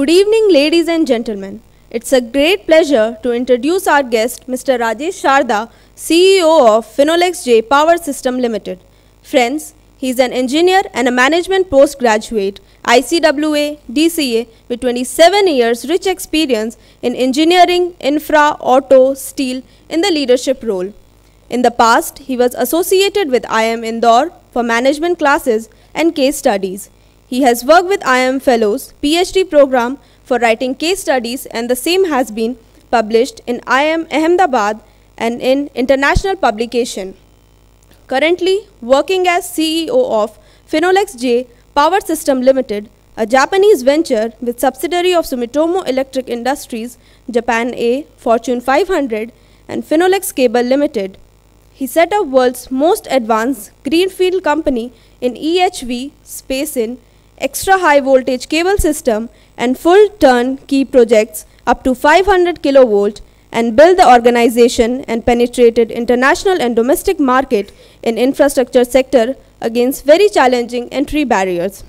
Good evening, ladies and gentlemen. It's a great pleasure to introduce our guest, Mr. Rajesh Sharda, CEO of Finolex J Power System Limited. Friends, he is an engineer and a management postgraduate, ICWA, DCA, with 27 years rich experience in engineering, infra, auto, steel in the leadership role. In the past, he was associated with IIM Indore for management classes and case studies. He has worked with IIM Fellows PhD program for writing case studies and the same has been published in IIM Ahmedabad and in international publication. Currently working as CEO of Finolex J Power System Limited, a Japanese venture with subsidiary of Sumitomo Electric Industries, Japan A, Fortune 500 and Finolex Cable Limited. He set up world's most advanced greenfield company in EHV space in extra high voltage cable system and full turnkey projects up to 500 kilovolt and build the organization and penetrated international and domestic market in infrastructure sector against very challenging entry barriers.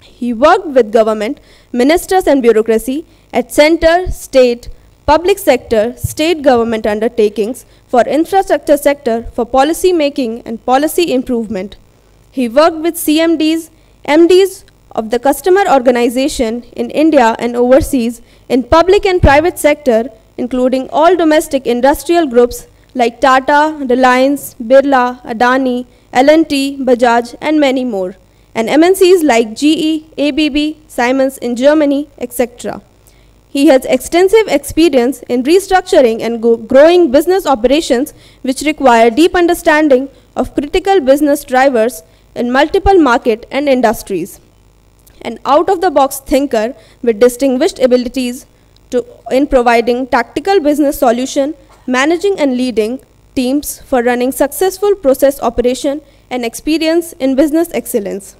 He worked with government, ministers and bureaucracy at center, state, public sector, state government undertakings for infrastructure sector for policy making and policy improvement. He worked with CMDs, MDs of the customer organization in India and overseas in public and private sector including all domestic industrial groups like Tata, Reliance, Birla, Adani, L&T, Bajaj and many more and MNCs like GE, ABB, Siemens in Germany, etc. He has extensive experience in restructuring and growing business operations which require deep understanding of critical business drivers in multiple market and industries. An out-of-the-box thinker with distinguished abilities to, in providing tactical business solution, managing and leading teams for running successful process operation and experience in business excellence.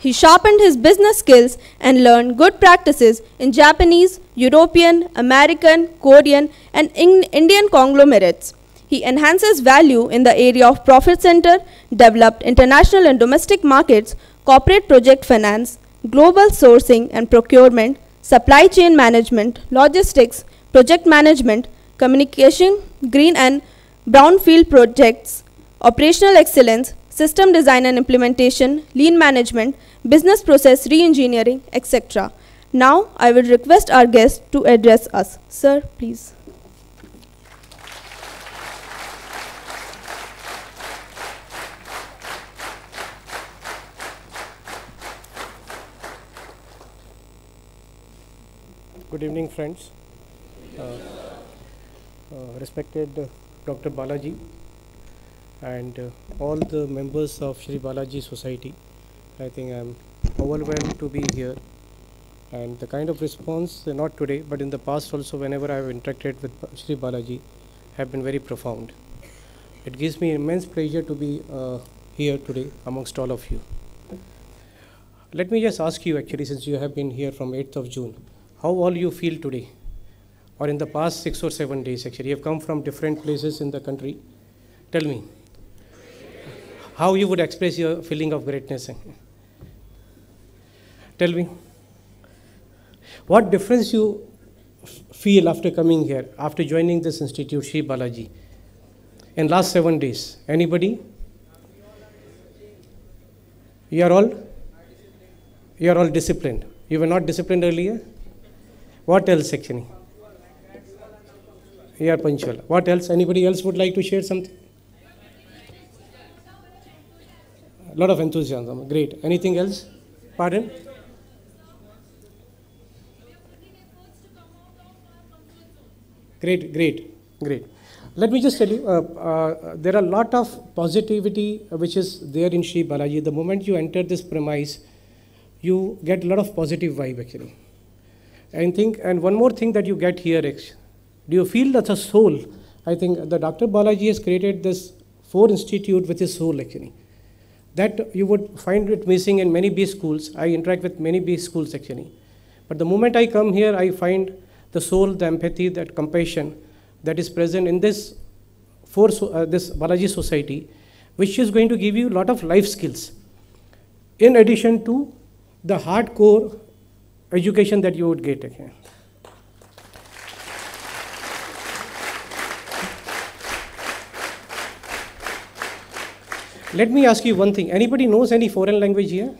He sharpened his business skills and learned good practices in Japanese, European, American, Korean, and Indian conglomerates. He enhances value in the area of profit center, developed international and domestic markets, corporate project finance, global sourcing and procurement, supply chain management, logistics, project management, communication, green and brownfield projects, operational excellence, system design and implementation, lean management, business process re-engineering, etc. Now, I will request our guest to address us. Sir, please. Good evening, friends. Uh, uh, respected uh, Dr. Balaji and uh, all the members of Shri Balaji Society. I think I'm overwhelmed to be here. And the kind of response, uh, not today, but in the past also, whenever I've interacted with Shri Balaji, have been very profound. It gives me immense pleasure to be uh, here today amongst all of you. Let me just ask you, actually, since you have been here from 8th of June, how all you feel today? Or in the past six or seven days actually you have come from different places in the country. Tell me how you would express your feeling of greatness? Tell me what difference you feel after coming here after joining this institute Shri Balaji in last seven days? Anybody? You are all you are all disciplined. You were not disciplined earlier what else actually? You are punctual. What else? Anybody else would like to share something? A lot of enthusiasm. Great. Anything else? Pardon? Great, great, great. Let me just tell you, uh, uh, there are a lot of positivity which is there in Shri Balaji. The moment you enter this premise, you get a lot of positive vibe actually. I think, and one more thing that you get here, do you feel that a soul? I think the Dr. Balaji has created this four institute with his soul actually. That you would find it missing in many B schools. I interact with many B schools actually. But the moment I come here, I find the soul, the empathy, that compassion that is present in this four, uh, this Balaji society, which is going to give you a lot of life skills. In addition to the hardcore education that you would get. Okay. Let me ask you one thing. Anybody knows any foreign language here?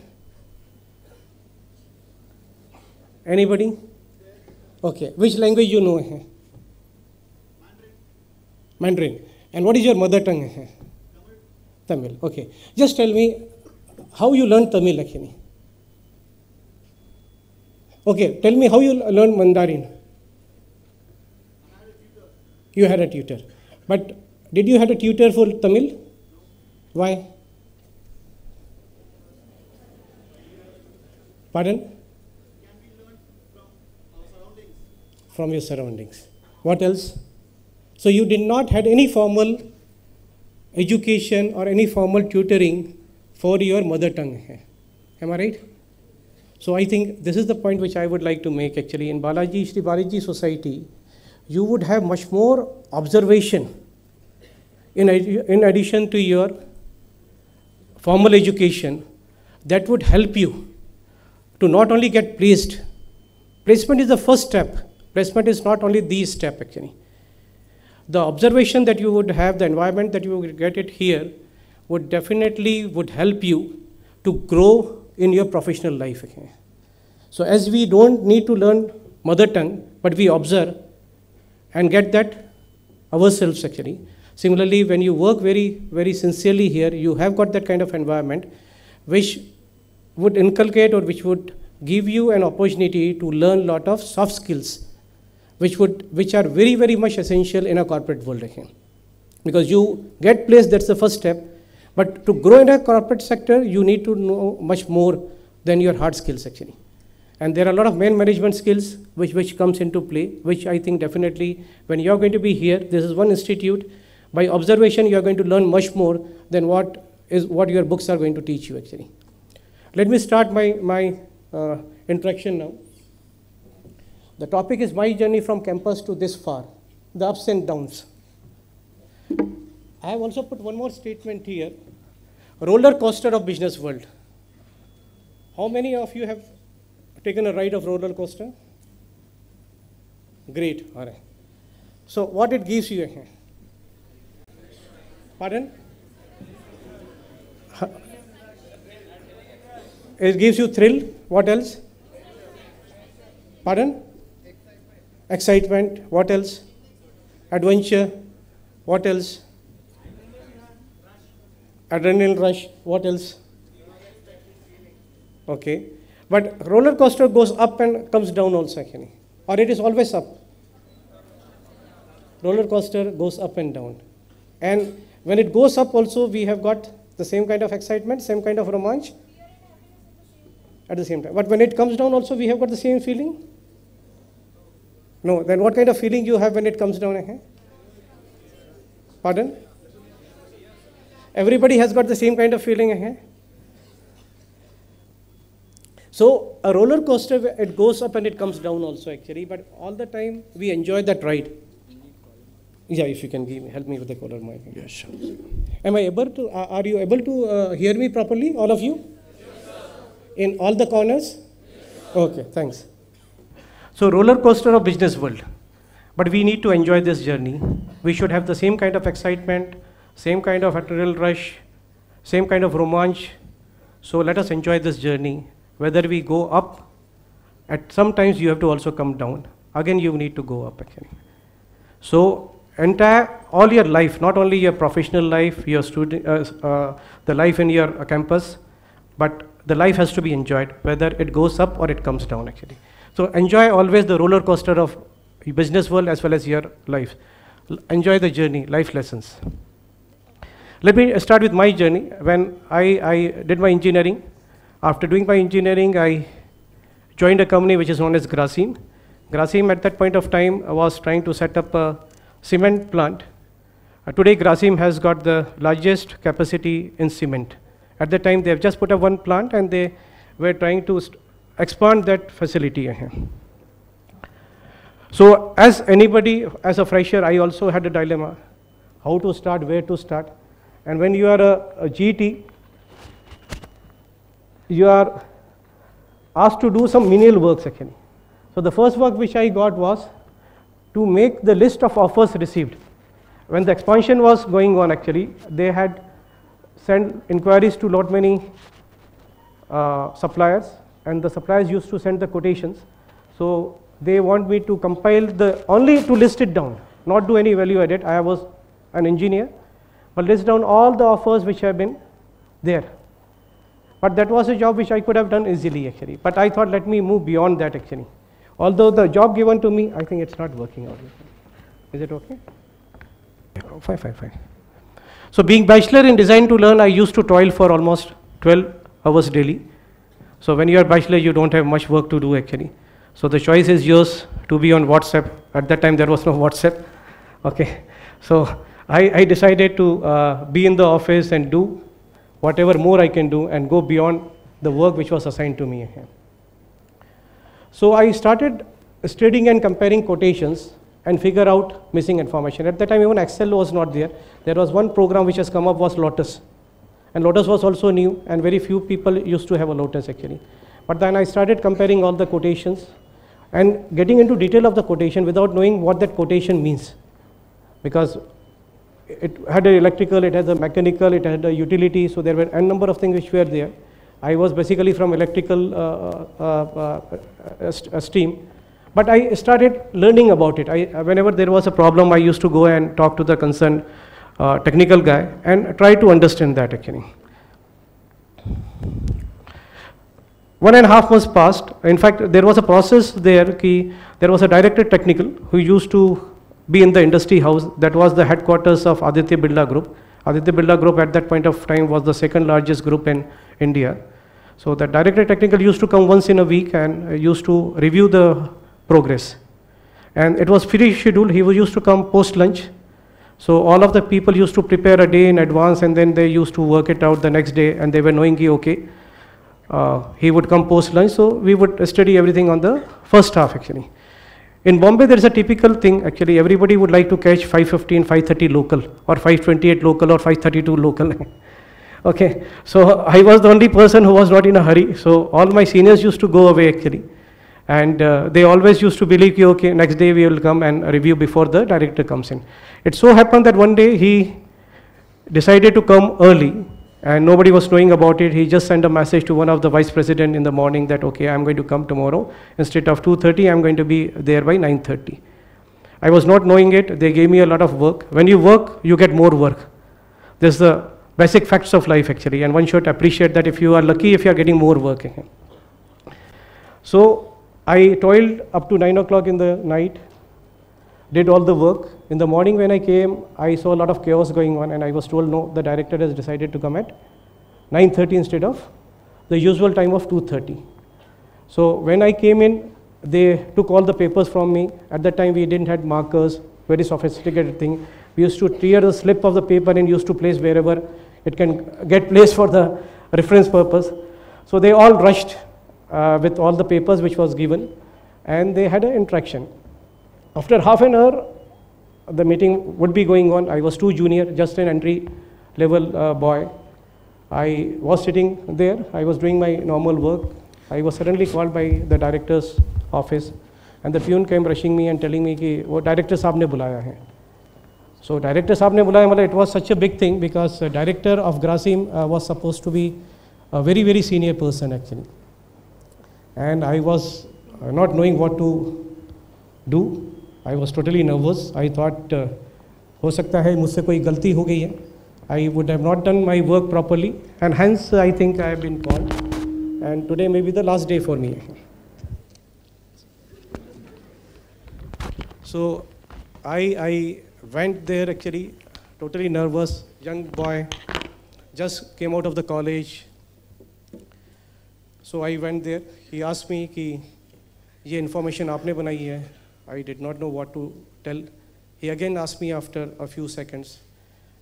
Anybody? Okay. Which language you know? hai? Mandarin. And what is your mother tongue? hai? Tamil. Okay. Just tell me how you learned Tamil actually. Okay. Tell me how you learned Mandarin. You had a tutor. But did you have a tutor for Tamil? Why? Pardon? From your surroundings. What else? So you did not had any formal education or any formal tutoring for your mother tongue. Am I right? So I think this is the point which I would like to make actually. In Balaji, Shri Balaji Society, you would have much more observation in, in addition to your formal education that would help you to not only get placed. Placement is the first step. Placement is not only the step actually. The observation that you would have, the environment that you would get it here, would definitely would help you to grow in your professional life. okay. So as we don't need to learn mother tongue, but we observe and get that ourselves actually. Similarly, when you work very, very sincerely here, you have got that kind of environment which would inculcate or which would give you an opportunity to learn a lot of soft skills which would which are very very much essential in a corporate world again because you get placed that's the first step but to grow in a corporate sector you need to know much more than your hard skills actually. And there are a lot of man management skills which which comes into play which i think definitely when you are going to be here this is one institute. By observation you are going to learn much more than what is what your books are going to teach you actually. Let me start my my uh, introduction now. The topic is my journey from campus to this far, the ups and downs. I have also put one more statement here roller coaster of business world. How many of you have taken a ride of roller coaster? Great, all right. So, what it gives you? Pardon? It gives you thrill. What else? Pardon? Excitement. What else? Adventure. What else? Adrenaline rush. What else? Okay. But roller coaster goes up and comes down also, actually. Or it is always up. Roller coaster goes up and down. And when it goes up, also, we have got the same kind of excitement, same kind of romance at the same time. But when it comes down, also, we have got the same feeling. No, then what kind of feeling you have when it comes down? Pardon? Everybody has got the same kind of feeling ahead. So a roller coaster, it goes up and it comes down also actually, but all the time we enjoy that ride. Yeah, if you can give me, help me with the color mic. Yes, sure. Am I able to, are are you able to uh, hear me properly, all of you? In all the corners? Okay, thanks. So roller coaster of business world. But we need to enjoy this journey. We should have the same kind of excitement, same kind of adrenaline rush, same kind of romance. So let us enjoy this journey. Whether we go up, at sometimes you have to also come down. Again, you need to go up again. So entire all your life, not only your professional life, your student, uh, uh, the life in your uh, campus, but the life has to be enjoyed, whether it goes up or it comes down actually. So enjoy always the roller coaster of business world as well as your life. L- Enjoy the journey, life lessons. Let me start with my journey. When I, I did my engineering, after doing my engineering, I joined a company which is known as Grasim. Grasim at that point of time was trying to set up a cement plant. Uh, today, Grasim has got the largest capacity in cement. At that time, they have just put up one plant and they were trying to expand that facility. So, as anybody, as a fresher, I also had a dilemma how to start, where to start. And when you are a, a GT, you are asked to do some menial works actually. So the first work which I got was to make the list of offers received. When the expansion was going on actually, they had sent inquiries to lot many uh, suppliers and the suppliers used to send the quotations. So they want me to compile the, only to list it down, not do any value added. I was an engineer, but list down all the offers which have been there. But that was a job which I could have done easily actually. But I thought let me move beyond that actually. Although the job given to me, I think it's not working out. Is it okay? Oh, fine, fine, fine. So being bachelor in design to learn, I used to toil for almost 12 hours daily. So when you are bachelor, you don't have much work to do actually. So the choice is yours to be on WhatsApp. At that time, there was no WhatsApp. Okay. So I, I decided to uh, be in the office and do whatever more I can do and go beyond the work which was assigned to me. So I started studying and comparing quotations and figure out missing information. At that time, even Excel was not there. There was one program which has come up was Lotus. And Lotus was also new, and very few people used to have a Lotus actually. But then I started comparing all the quotations and getting into detail of the quotation without knowing what that quotation means. Because it had an electrical, it had a mechanical, it had a utility, so there were a number of things which were there. I was basically from electrical uh, uh, uh, stream, but I started learning about it. I, whenever there was a problem, I used to go and talk to the concerned technical guy and try to understand that actually. One and a half months passed. In fact, there was a process there. Ki, there was a director technical who used to be in the industry house. That was the headquarters of Aditya Birla Group. Aditya Birla Group at that point of time was the second largest group in India. So the director technical used to come once in a week and used to review the progress. And it was pretty scheduled. He was used to come post lunch. So all of the people used to prepare a day in advance and then they used to work it out the next day and they were knowing, he, okay, uh, he would come post lunch. So we would study everything on the first half actually. In Bombay, there is a typical thing actually. Everybody would like to catch 515, 530 local, or 528 local, or 532 local. okay, so I was the only person who was not in a hurry. So all my seniors used to go away actually, and uh, they always used to believe, okay, next day we will come and review before the director comes in. It so happened that one day he decided to come early and nobody was knowing about it. He just sent a message to one of the vice president in the morning that, okay, I'm going to come tomorrow. Instead of 2.30, I'm going to be there by 9.30. I was not knowing it. They gave me a lot of work. When you work, you get more work. This is the basic facts of life, actually. And one should appreciate that if you are lucky, if you are getting more work. So I toiled up to 9 o'clock in the night, did all the work. In the morning when I came, I saw a lot of chaos going on and I was told, no, the director has decided to come at 9.30 instead of the usual time of 2.30. So when I came in, they took all the papers from me. At that time, we didn't have markers, very sophisticated thing. We used to tear the slip of the paper and used to place wherever it can get placed for the reference purpose. So they all rushed uh, with all the papers which was given and they had an interaction. After half an hour, the meeting would be going on. I was too junior, just an entry level uh, boy. I was sitting there, I was doing my normal work. I was suddenly called by the director's office and the peon came rushing me and telling me कि वो director साहब ने बुलाया है so director साहब ने बुलाया मतलब it was such a big thing because uh, director of Grasim uh, was supposed to be a very very senior person actually and I was uh, not knowing what to do I was totally nervous I thought हो सकता है मुझसे कोई गलती हो गई है I would have not done my work properly and hence I think I have been called and today may be the last day for me so I, I went there actually totally nervous young boy just came out of the college so I went there he asked me कि ये information आपने बनाई है I did not know what to tell. He again asked me after a few seconds,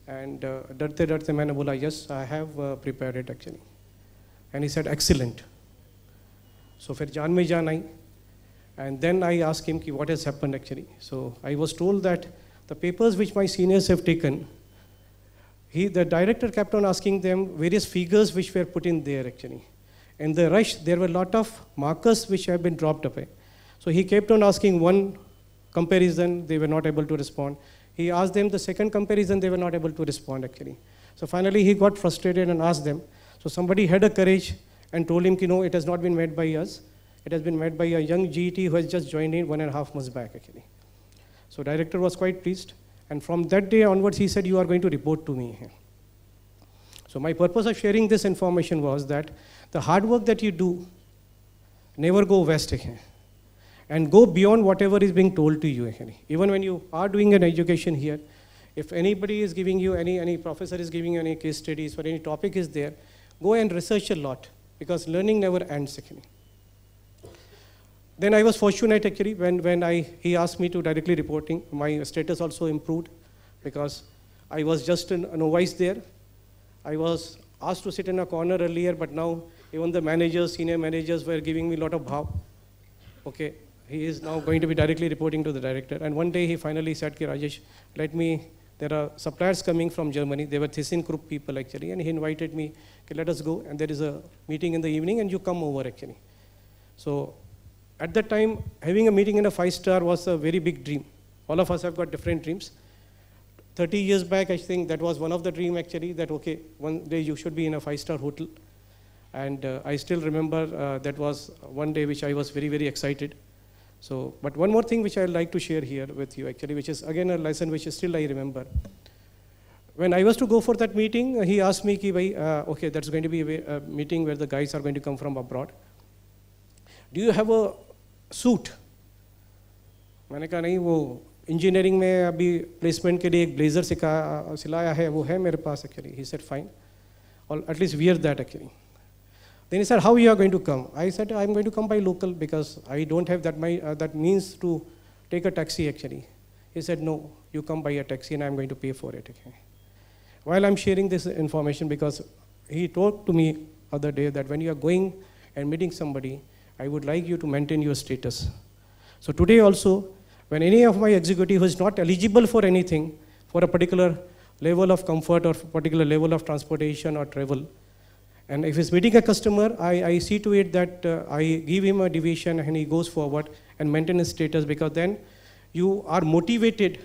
and uh, डरते डरते मैंने बोला yes, I have uh, prepared it actually. And he said excellent. So फिर जान में जान आई, and then I asked him what has happened actually. So I was told that the papers which my seniors have taken, he, the director kept on asking them various figures which were put in there actually. In the rush, there were a lot of markers which have been dropped away. So he kept on asking one comparison, they were not able to respond. He asked them the second comparison, they were not able to respond actually. So finally he got frustrated and asked them. So somebody had a courage and told him, no, it has not been made by us. It has been made by a young GET who has just joined in one and a half months back actually. So director was quite pleased. And from that day onwards, he said, you are going to report to me. So my purpose of sharing this information was that the hard work that you do, never go west and go beyond whatever is being told to you. Even when you are doing an education here, if anybody is giving you any, any professor is giving you any case studies or any topic is there, go and research a lot because learning never ends. Then I was fortunate actually when, when I, he asked me to directly reporting, my status also improved because I was just a novice there. I was asked to sit in a corner earlier, but now even the managers, senior managers were giving me a lot of bhav. Okay, he is now going to be directly reporting to the director. And one day he finally said, Rajesh, let me, there are suppliers coming from Germany. They were ThyssenKrupp people actually. And he invited me, okay, let us go. And there is a meeting in the evening and you come over actually. So at that time, having a meeting in a five star was a very big dream. All of us have got different dreams. 30 years back, I think that was one of the dream actually, that okay, one day you should be in a five star hotel. And uh, I still remember uh, that was one day which I was very, very excited. So, but one more thing which I'd like to share here with you actually, which is again a lesson which is still I remember. When I was to go for that meeting, he asked me, ki, uh, okay, that's going to be a, a meeting where the guys are going to come from abroad. Do you have a suit? मैंने कहा नहीं वो engineering में अभी placement के लिए एक blazer सिखा सिलाया है वो है मेरे पास एक्चुअली ही सेट फाइन और at least wear that actually then he said, how you are going to come? I said, I'm going to come by local because I don't have that, my, uh, that means to take a taxi actually. He said, no, you come by a taxi and I'm going to pay for it. Okay. While I'm sharing this information because he told to me other day that when you are going and meeting somebody, I would like you to maintain your status. So today also, when any of my executive who is not eligible for anything, for a particular level of comfort or particular level of transportation or travel, and if he's meeting a customer, I, I see to it that uh, I give him a deviation and he goes forward and maintain his status because then you are motivated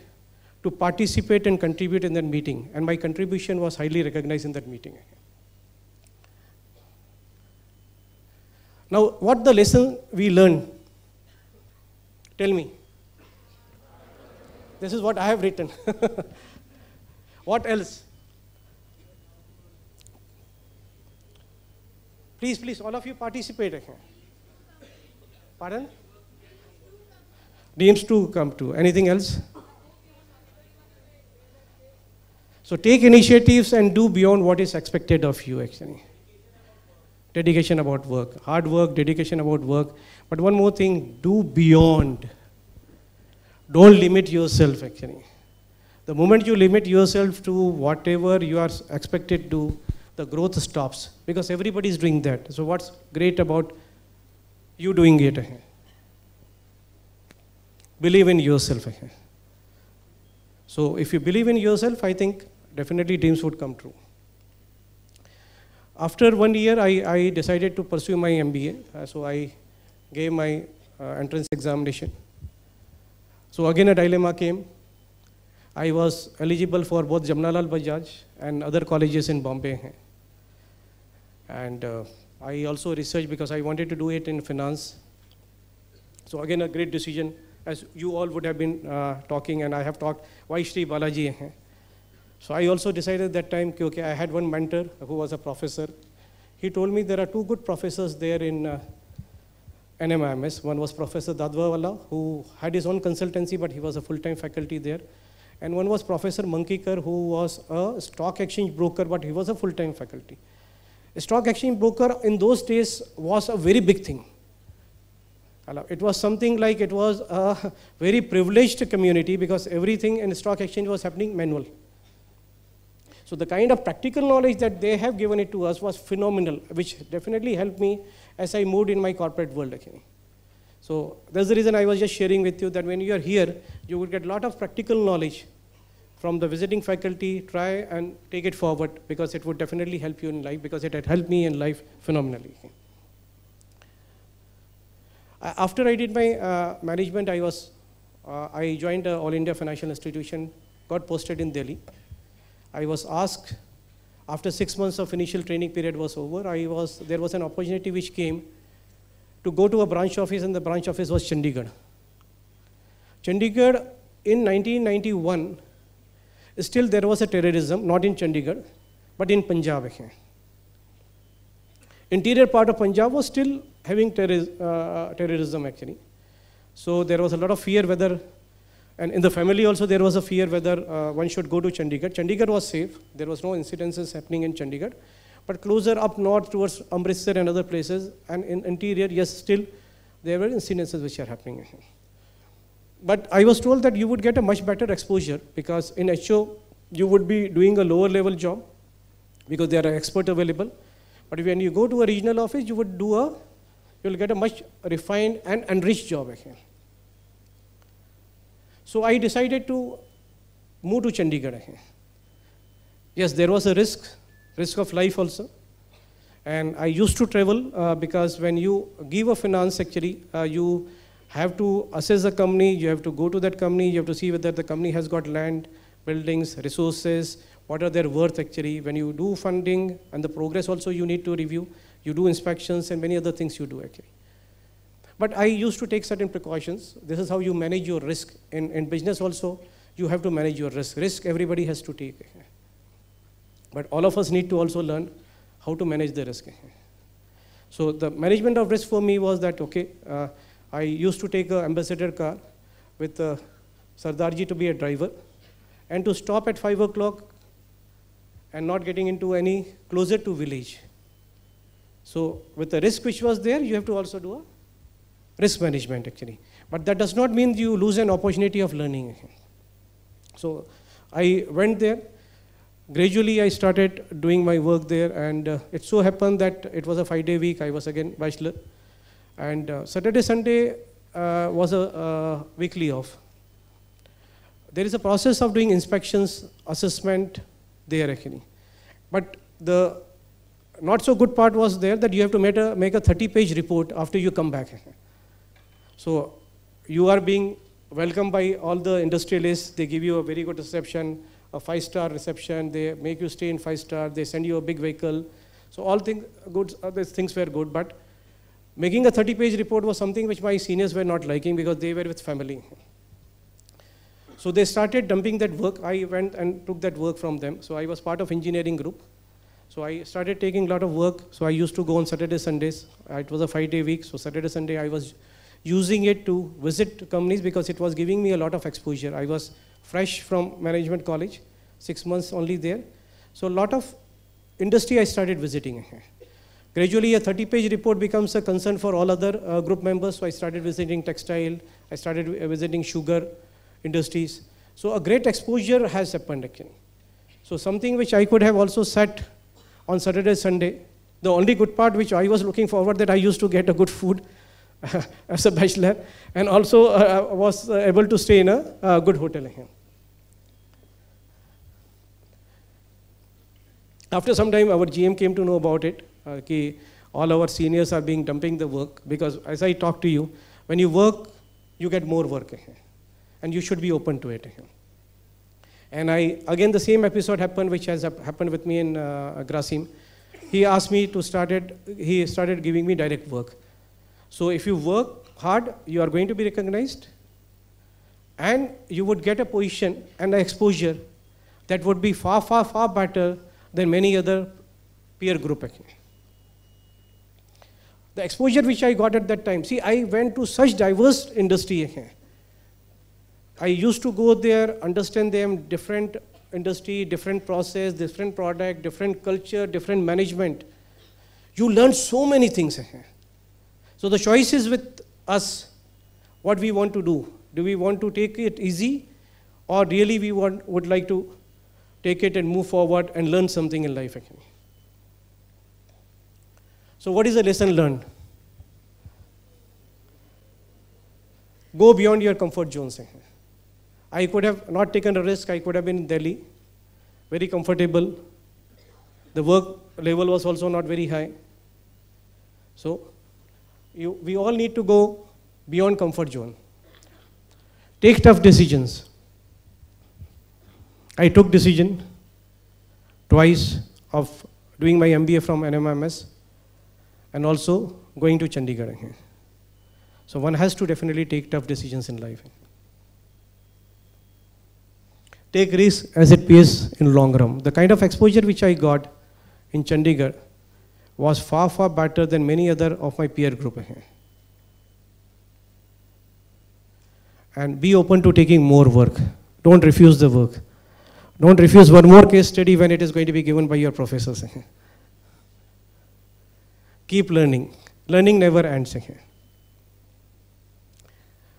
to participate and contribute in that meeting. And my contribution was highly recognized in that meeting. Now, what the lesson we learned? Tell me. This is what I have written. what else? Please, please, all of you participate. Pardon? Dreams to come to. Anything else? So take initiatives and do beyond what is expected of you actually. Dedication about work, hard work, dedication about work. But one more thing, do beyond. Don't limit yourself actually. The moment you limit yourself to whatever you are expected to the growth stops because everybody is doing that. So what's great about you doing it? Believe in yourself. So if you believe in yourself, I think definitely dreams would come true. After one year, I, I decided to pursue my MBA. Uh, so I gave my uh, entrance examination. So again a dilemma came. I was eligible for both Jamnalal Bajaj and other colleges in Bombay. And uh, I also researched because I wanted to do it in finance. So again, a great decision, as you all would have been uh, talking, and I have talked, why Balaji? So I also decided that time, okay, I had one mentor who was a professor. He told me there are two good professors there in uh, NMIMS. One was Professor Dadwawala, who had his own consultancy, but he was a full-time faculty there. And one was Professor Mankikar, who was a stock exchange broker, but he was a full-time faculty. Stock exchange broker in those days was a very big thing. It was something like it was a very privileged community because everything in stock exchange was happening manual. So the kind of practical knowledge that they have given it to us was phenomenal, which definitely helped me as I moved in my corporate world. So that's the reason I was just sharing with you that when you are here, you will get a lot of practical knowledge from the visiting faculty, try and take it forward because it would definitely help you in life because it had helped me in life phenomenally. After I did my uh, management, I was, uh, I joined All India Financial Institution, got posted in Delhi. I was asked, after six months of initial training period was over, I was, there was an opportunity which came to go to a branch office and the branch office was Chandigarh. Chandigarh in 1991, still there was a terrorism, not in Chandigarh, but in Punjab. Interior part of Punjab was still having terror, uh, terrorism actually. So there was a lot of fear whether, and in the family also there was a fear whether uh, one should go to Chandigarh. Chandigarh was safe. There was no incidences happening in Chandigarh. But closer up north towards Amritsar and other places, and in interior, yes, still there were incidences which are happening. But I was told that you would get a much better exposure because in HO you would be doing a lower level job because there are experts available. But when you go to a regional office, you would do a, you'll get a much refined and enriched job again. So I decided to move to Chandigarh. Again. Yes, there was a risk, risk of life also. And I used to travel uh, because when you give a finance, actually, uh, you have to assess the company, you have to go to that company, you have to see whether the company has got land, buildings, resources, what are their worth actually. When you do funding and the progress also you need to review, you do inspections and many other things you do actually. But I used to take certain precautions. This is how you manage your risk. In, in business also, you have to manage your risk. Risk everybody has to take. But all of us need to also learn how to manage the risk. So the management of risk for me was that, okay, uh, I used to take an ambassador car with uh, Sardarji to be a driver and to stop at 5 o'clock and not getting into any closer to village. So with the risk which was there, you have to also do a risk management actually. But that does not mean you lose an opportunity of learning. So I went there. Gradually, I started doing my work there, and uh, it so happened that it was a five-day week. I was again bachelor. And uh, Saturday, Sunday uh, was a weekly off. There is a process of doing inspections, assessment there actually. But the not so good part was there that you have to make a, make a 30 page report after you come back. So you are being welcomed by all the industrialists. They give you a very good reception, a five star reception. They make you stay in five star. They send you a big vehicle. So all things good, other things were good. But Making a 30 page report was something which my seniors were not liking because they were with family. So they started dumping that work. I went and took that work from them. So I was part of engineering group. So I started taking a lot of work. So I used to go on Saturday, Sundays. Uh, it was a five day week. So Saturday, Sunday, I was using it to visit companies because it was giving me a lot of exposure. I was fresh from management college, six months only there. So a lot of industry I started visiting. Gradually, a 30 page report becomes a concern for all other uh, group members. So I started visiting textile, I started uh, visiting sugar industries. So a great exposure has happened actually. So something which I could have also sat on Saturday, Sunday. The only good part which I was looking forward that I used to get a good food as a bachelor and also uh, was uh, able to stay in a uh, good hotel. After some time, our GM came to know about it uh, all our seniors are being dumping the work because as I talk to you, when you work, you get more work and you should be open to it. And I, again, the same episode happened, which has happened with me in uh, Grasim. He asked me to started, he started giving me direct work. So if you work hard, you are going to be recognized and you would get a position and an exposure that would be far, far, far better than many other peer group. Actually the exposure which I got at that time. See, I went to such diverse industry. I used to go there, understand them, different industry, different process, different product, different culture, different management. You learn so many things. So the choice is with us, what we want to do. Do we want to take it easy or really we want, would like to take it and move forward and learn something in life. So, what is the lesson learned? Go beyond your comfort zones. I could have not taken a risk, I could have been in Delhi, very comfortable. The work level was also not very high. So, you, we all need to go beyond comfort zone. Take tough decisions. I took decision twice of doing my MBA from NMIMS and also going to Chandigarh. So one has to definitely take tough decisions in life. Take risk as it pays in long run. The kind of exposure which I got in Chandigarh was far, far better than many other of my peer group. And be open to taking more work. Don't refuse the work. Don't refuse one more case study when it is going to be given by your professors. Keep learning. Learning never ends.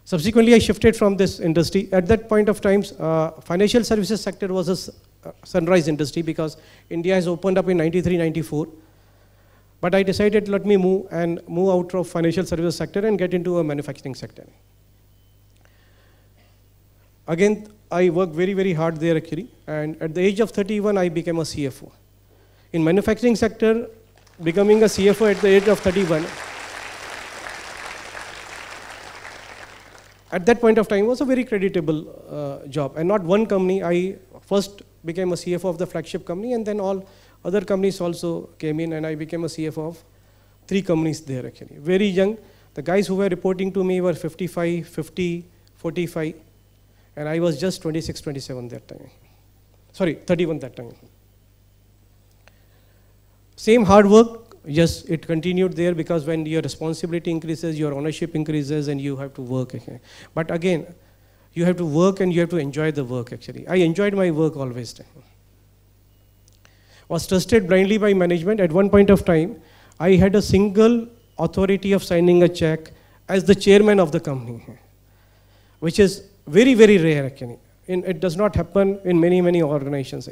Subsequently, I shifted from this industry. At that point of time, uh, financial services sector was a uh, sunrise industry because India has opened up in 93, 94. But I decided let me move and move out of financial services sector and get into a manufacturing sector. Again, I worked very, very hard there actually. And at the age of 31, I became a CFO. In manufacturing sector, becoming a CFO at the age of 31, at that point of time it was a very creditable uh, job. And not one company, I first became a CFO of the flagship company and then all other companies also came in and I became a CFO of three companies there actually. Very young, the guys who were reporting to me were 55, 50, 45 and I was just 26, 27 that time. Sorry, 31 that time. Same hard work, yes, it continued there because when your responsibility increases, your ownership increases, and you have to work. But again, you have to work and you have to enjoy the work actually. I enjoyed my work always. Was trusted blindly by management. At one point of time, I had a single authority of signing a check as the chairman of the company, which is very, very rare actually. It does not happen in many, many organizations.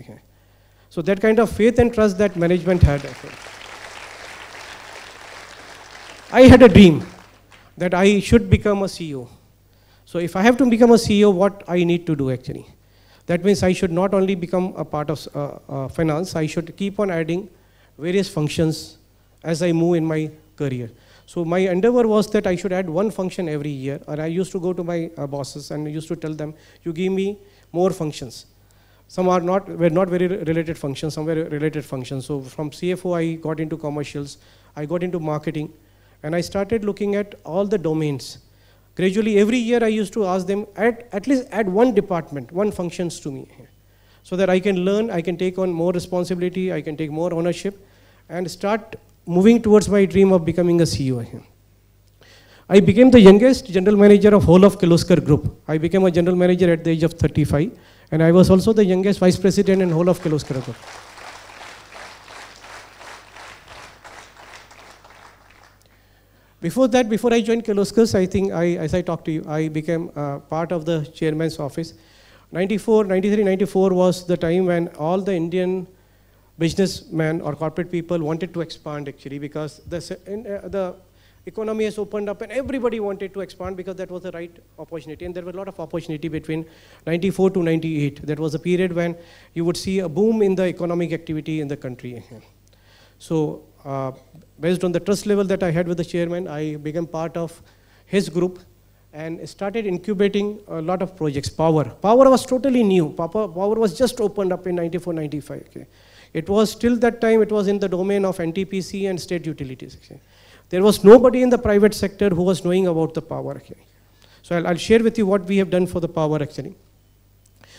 So that kind of faith and trust that management had. I had a dream that I should become a CEO. So if I have to become a CEO, what I need to do actually? That means I should not only become a part of uh, uh, finance, I should keep on adding various functions as I move in my career. So my endeavor was that I should add one function every year. And I used to go to my uh, bosses and used to tell them, you give me more functions. Some are not, were not very related functions, some were related functions. So from CFO, I got into commercials, I got into marketing, and I started looking at all the domains. Gradually, every year I used to ask them, at, at least add one department, one functions to me, so that I can learn, I can take on more responsibility, I can take more ownership, and start moving towards my dream of becoming a CEO. I became the youngest general manager of whole of Kirloskar Group. I became a general manager at the age of 35, and I was also the youngest vice president in whole of Kirloskar Before that, before I joined Kirloskar, I think, I, as I talked to you, I became uh, part of the chairman's office. 94, 93, 94 was the time when all the Indian businessmen or corporate people wanted to expand actually because the, in, uh, the economy has opened up and everybody wanted to expand because that was the right opportunity and there were a lot of opportunity between 94 to 98 that was a period when you would see a boom in the economic activity in the country so uh, based on the trust level that I had with the chairman, I became part of his group and started incubating a lot of projects. Power. Power was totally new. Power, power was just opened up in 94, 95. Okay. It was till that time, it was in the domain of NTPC and state utilities. Okay. There was nobody in the private sector who was knowing about the power. Okay. So I'll, I'll share with you what we have done for the power actually.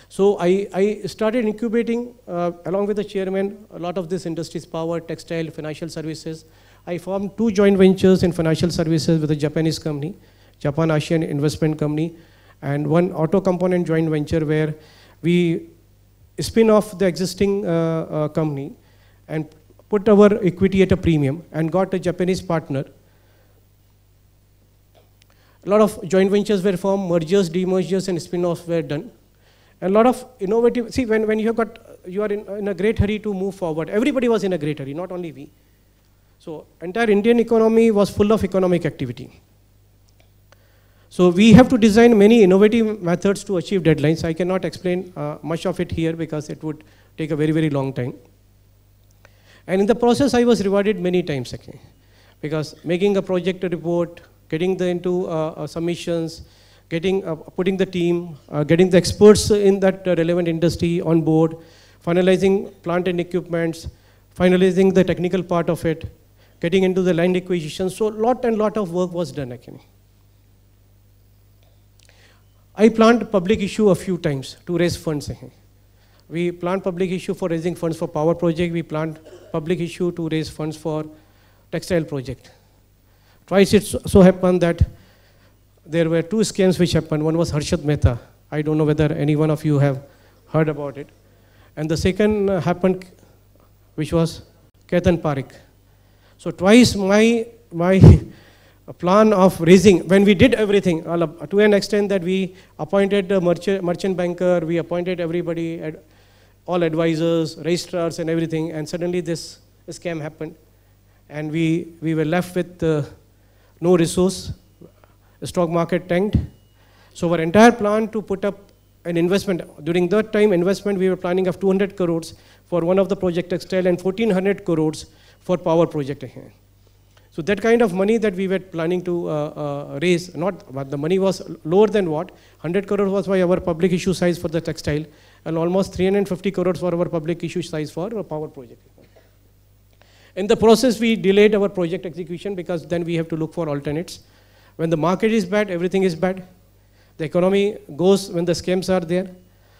So I, I started incubating, uh, along with the chairman, a lot of this industries, power, textile, financial services. I formed two joint ventures in financial services with a Japanese company, Japan Asian Investment Company, and one auto component joint venture where we spin off the existing uh, uh, company and put our equity at a premium and got a Japanese partner. A lot of joint ventures were formed, mergers, demergers, and spin-offs were done a lot of innovative, see when, when you have got, you are in, in a great hurry to move forward, everybody was in a great hurry, not only we. So entire Indian economy was full of economic activity. So we have to design many innovative methods to achieve deadlines. I cannot explain uh, much of it here because it would take a very, very long time. And in the process, I was rewarded many times? Because making a project report, getting the into uh, uh, submissions, getting, uh, putting the team, uh, getting the experts in that uh, relevant industry on board, finalizing plant and equipments, finalizing the technical part of it, getting into the land acquisition. So lot and lot of work was done actually. I planned public issue a few times to raise funds. We planned public issue for raising funds for power project. We planned public issue to raise funds for textile project. Twice it so happened that there were two scams which happened. One was Harshad Mehta. I don't know whether any one of you have heard about it. And the second happened, which was Ketan Parekh. So twice my, my plan of raising, when we did everything, to an extent that we appointed a merchant, merchant banker, we appointed everybody, all advisors, registrars and everything, and suddenly this scam happened. And we, we were left with uh, no resource, the stock market tanked. So our entire plan to put up an investment, during that time investment we were planning of 200 crores for one of the project textile and 1400 crores for power project. So that kind of money that we were planning to uh, uh, raise, not, but the money was lower than what? 100 crores was by our public issue size for the textile and almost 350 crores for our public issue size for our power project. In the process, we delayed our project execution because then we have to look for alternates. When the market is bad, everything is bad. The economy goes when the scams are there.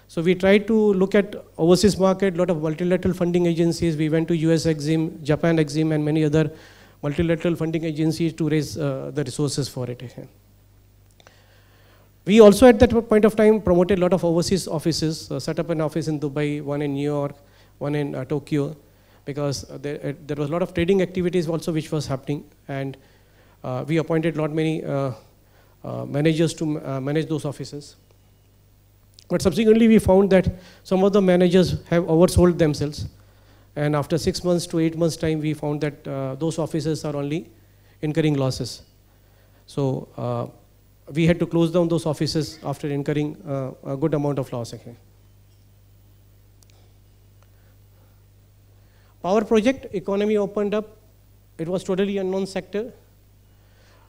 So we tried to look at overseas market, lot of multilateral funding agencies. We went to US Exim, Japan Exim, and many other multilateral funding agencies to raise uh, the resources for it. We also at that point of time promoted a lot of overseas offices, uh, set up an office in Dubai, one in New York, one in uh, Tokyo, because there, uh, there was a lot of trading activities also which was happening. And uh, we appointed a lot many uh, uh, managers to manage those offices. But subsequently, we found that some of the managers have oversold themselves. And after six months to eight months time, we found that uh, those offices are only incurring losses. So uh, we had to close down those offices after incurring uh, a good amount of loss. Okay. Power project, economy opened up. It was totally unknown sector.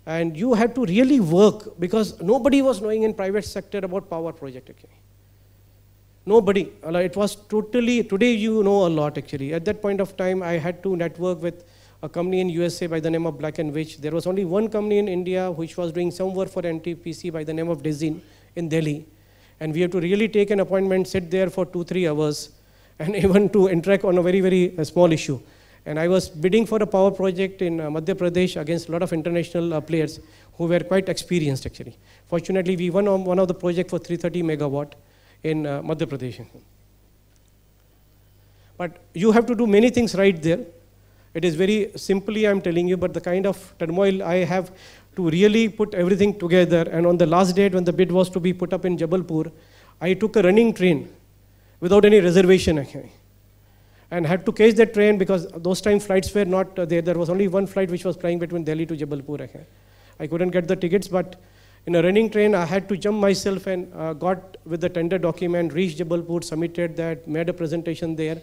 And you had to really work because nobody was knowing in private sector about power project. Okay. Nobody. It was totally, today you know a lot actually. At that point of time, I had to network with a company in USA by the name of Black and Veatch. There was only one company in India which was doing some work for NTPC by the name of Desein in Delhi. And we have to really take an appointment, sit there for two, three hours, and even to interact on a very, very uh, small issue. And I was bidding for a power project in uh, Madhya Pradesh against a lot of international uh, players who were quite experienced actually. Fortunately, we won on one of the project for 330 megawatt in uh, Madhya Pradesh. But you have to do many things right there. It is very simply I'm telling you, but the kind of turmoil I have to really put everything together. And on the last date when the bid was to be put up in Jabalpur, I took a running train without any reservation. And had to catch that train because those time flights were not uh, there. There was only one flight which was flying between Delhi to Jabalpur. I couldn't get the tickets, but in a running train, I had to jump myself and uh, got with the tender document, reached Jabalpur, submitted that, made a presentation there.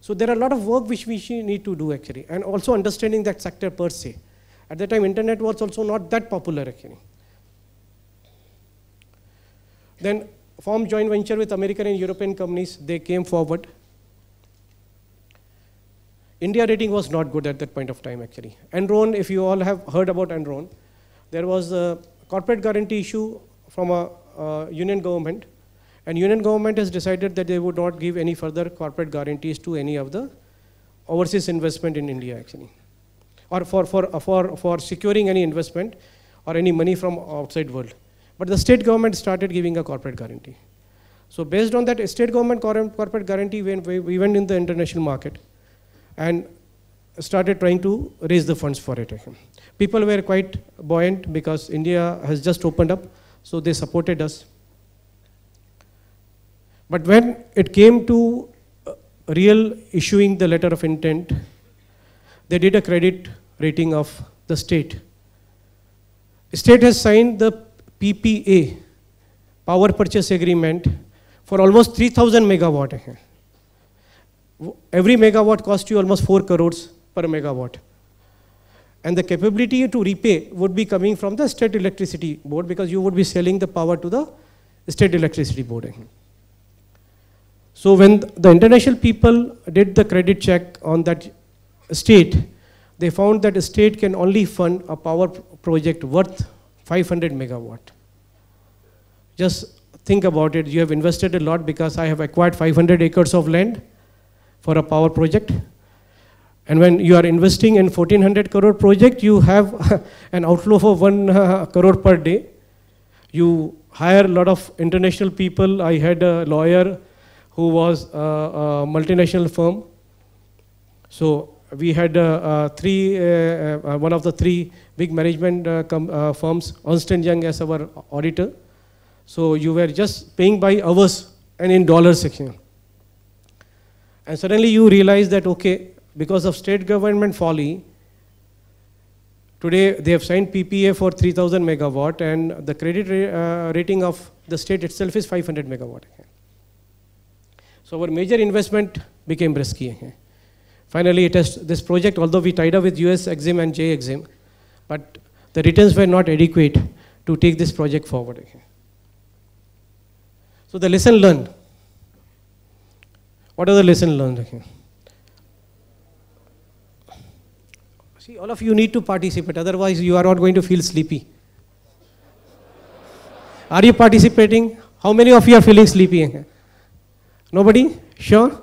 So there are a lot of work which we need to do actually, and also understanding that sector per se. At that time, internet was also not that popular actually. Then form joint venture with American and European companies. They came forward India rating was not good at that point of time actually. Enron, if you all have heard about Enron, there was a corporate guarantee issue from a, a union government and union government has decided that they would not give any further corporate guarantees to any of the overseas investment in India actually. Or for, for, for, for securing any investment or any money from outside world. But the state government started giving a corporate guarantee. So based on that state government corporate guarantee, we went in the international market and started trying to raise the funds for it. People were quite buoyant because India has just opened up, so they supported us. But when it came to uh, real issuing the letter of intent, they did a credit rating of the state. State has signed the PPA, power purchase agreement, for almost 3000 megawatt every megawatt costs you almost 4 crores per megawatt. and the capability to repay would be coming from the state electricity board because you would be selling the power to the state electricity board. So when the international people did the credit check on that state, they found that a state can only fund a power project worth 500 megawatt. Just think about it. You have invested a lot because I have acquired 500 acres of land for a power project. And when you are investing in 1400 crore project, you have an outflow of 1 uh, crore per day. You hire a lot of international people. I had a lawyer who was a, a multinational firm. So we had uh, uh, three, uh, uh, one of the three big management uh, uh, firms, Ernst & Young as our auditor. So you were just paying by hours and in dollars section. And suddenly you realize that, okay, because of state government folly, today they have signed PPA for 3000 megawatt and the credit ra rating of the state itself is 500 megawatt. So our major investment became risky. Finally, it has, this project, although we tied up with US Exim and J Exim, but the returns were not adequate to take this project forward. So the lesson learned. What are the lesson learned? See, all of you need to participate, otherwise you are not going to feel sleepy. Are you participating? How many of you are feeling sleepy? Nobody? Sure?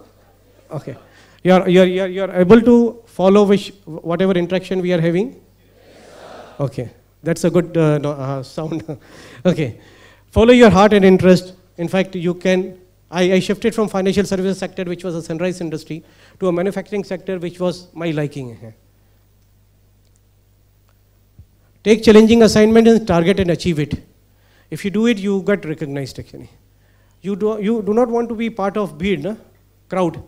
Okay. You are, you are, you are, you are able to follow which, whatever interaction we are having? Yes, okay. That's a good uh, no, uh, sound. okay. Follow your heart and interest. In fact, you can, I, I, shifted from financial services sector, which was a sunrise industry, to a manufacturing sector, which was my liking. Take challenging assignment and target and achieve it. If you do it, you get recognized actually. You do, you do not want to be part of bid, no? crowd.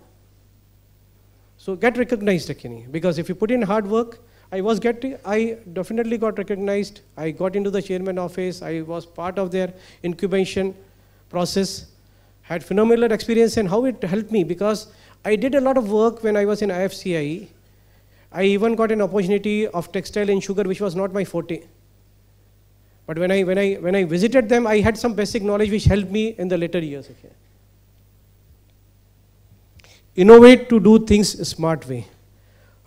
So get recognized actually, because if you put in hard work, I was getting, I definitely got recognized. I got into the chairman office. I was part of their incubation process. Had phenomenal experience and how it helped me because I did a lot of work when I was in IFCI. I even got an opportunity of textile and sugar, which was not my forte. But when I, when I, when I visited them, I had some basic knowledge which helped me in the later years. Okay. Innovate to do things smart way.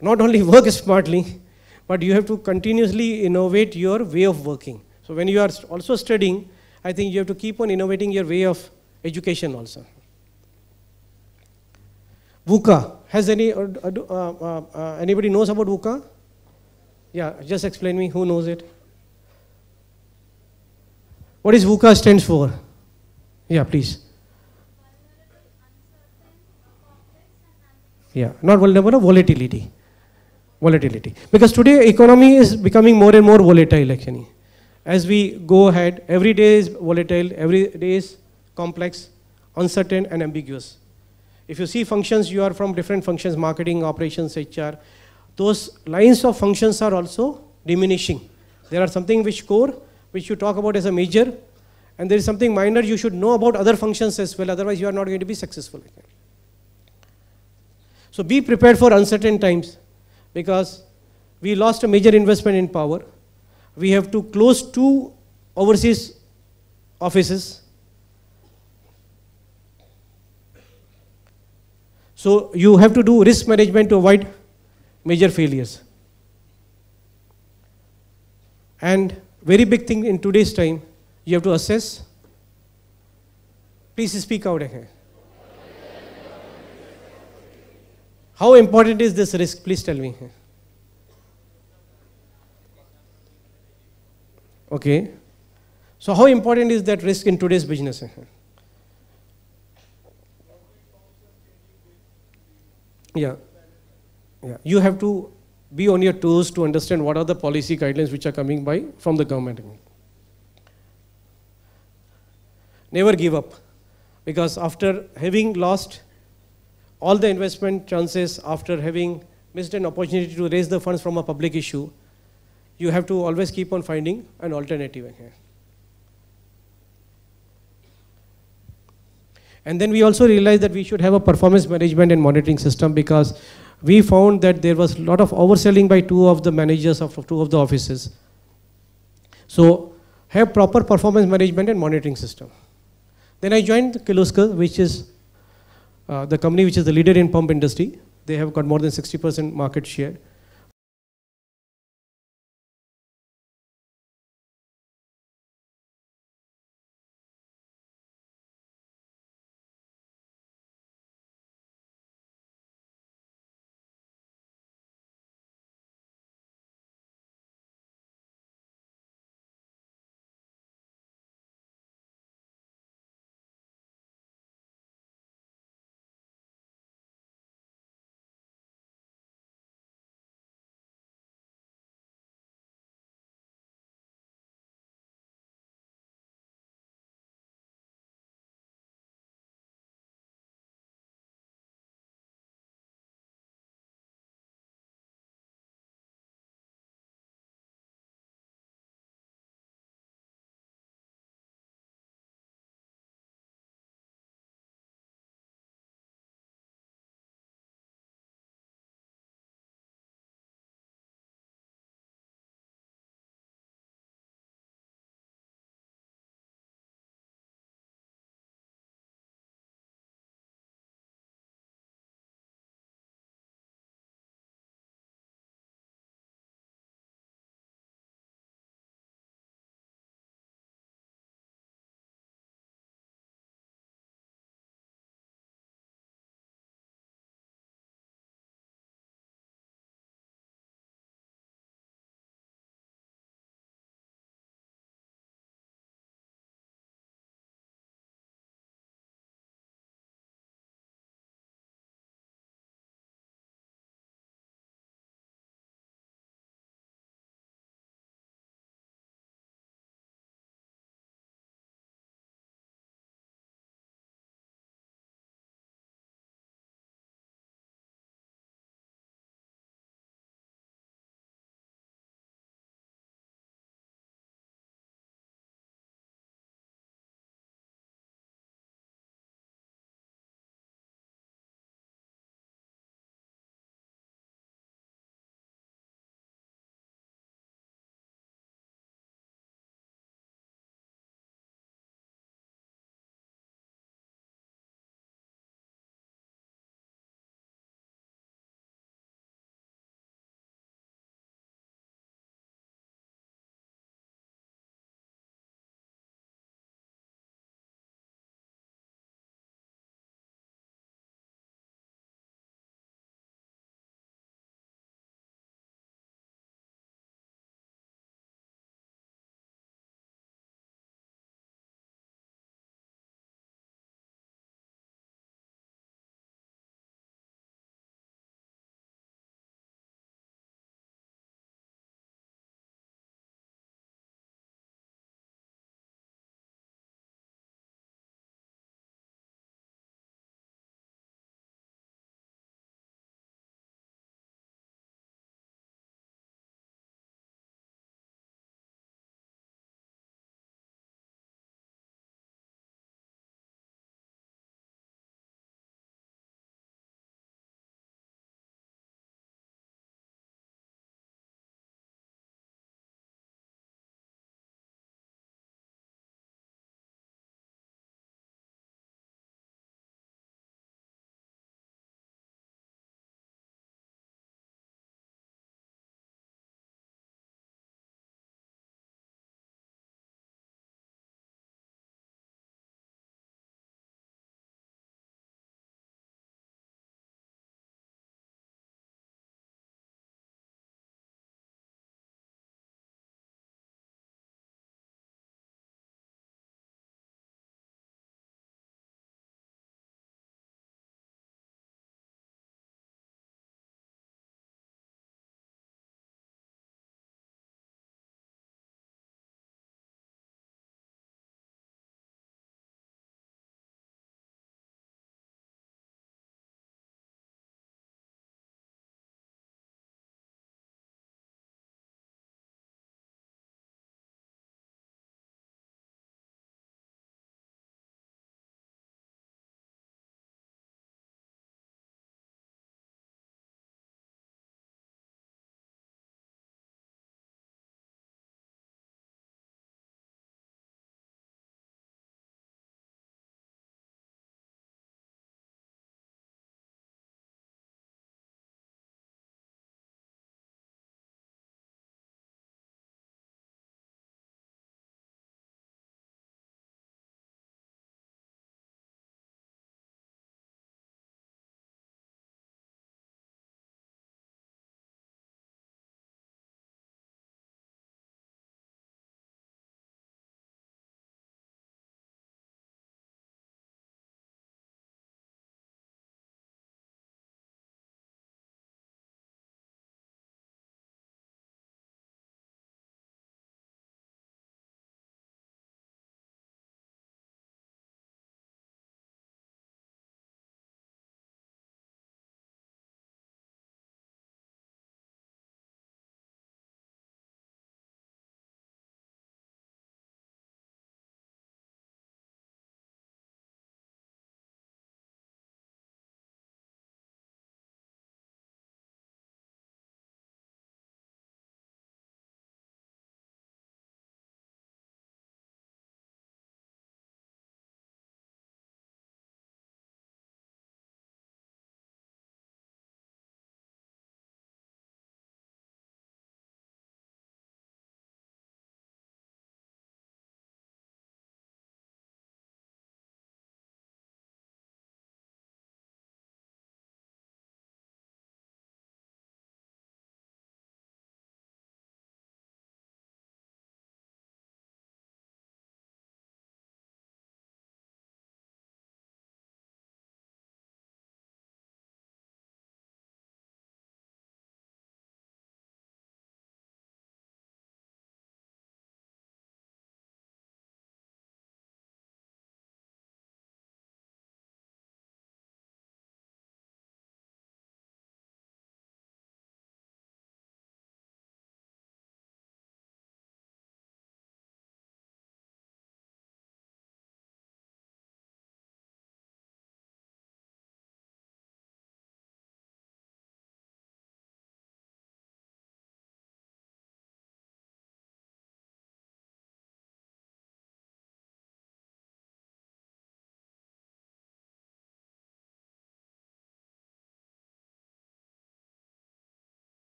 Not only work smartly, but you have to continuously innovate your way of working. So when you are also studying, I think you have to keep on innovating your way of education also. VUCA. Has any, uh, uh, uh, anybody knows about VUCA? Yeah, just explain me who knows it. What is VUCA stands for? Yeah, please. Yeah, not vulnerable, volatility. Volatility. Because today economy is becoming more and more volatile actually. As we go ahead, every day is volatile, every day is complex, uncertain and ambiguous. If you see functions, you are from different functions, marketing, operations, HR. Those lines of functions are also diminishing. There are something which core, which you talk about as a major, and there is something minor you should know about other functions as well, otherwise you are not going to be successful. So be prepared for uncertain times because we lost a major investment in power. We have to close two overseas offices. So you have to do risk management to avoid major failures. And very big thing in today's time, you have to assess. Please speak out again. How important is this risk? Please tell me. Okay. So how important is that risk in today's business? Yeah. Yeah. You have to be on your toes to understand what are the policy guidelines which are coming by from the government. Never give up. Because after having lost all the investment chances after having missed an opportunity to raise the funds from a public issue, you have to always keep on finding an alternative. And then we also realized that we should have a performance management and monitoring system because we found that there was a lot of overselling by two of the managers of two of the offices. So have proper performance management and monitoring system. Then I joined Kirloskar, which is uh, the company which is the leader in pump industry. They have got more than 60% market share.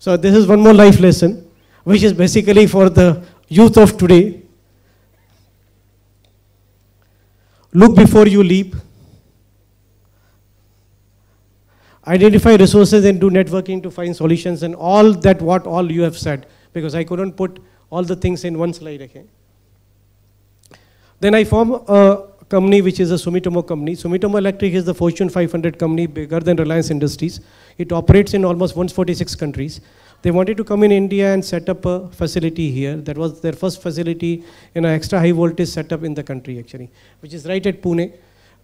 So this is one more life lesson, which is basically for the youth of today. Look before you leap. Identify resources and do networking to find solutions and all that what all you have said because I couldn't put all the things in one slide again. Then I form a company which is a Sumitomo company. Sumitomo Electric is the Fortune 500 company bigger than Reliance Industries. It operates in almost 146 countries. They wanted to come in India and set up a facility here. That was their first facility in an extra high voltage setup in the country actually, which is right at Pune.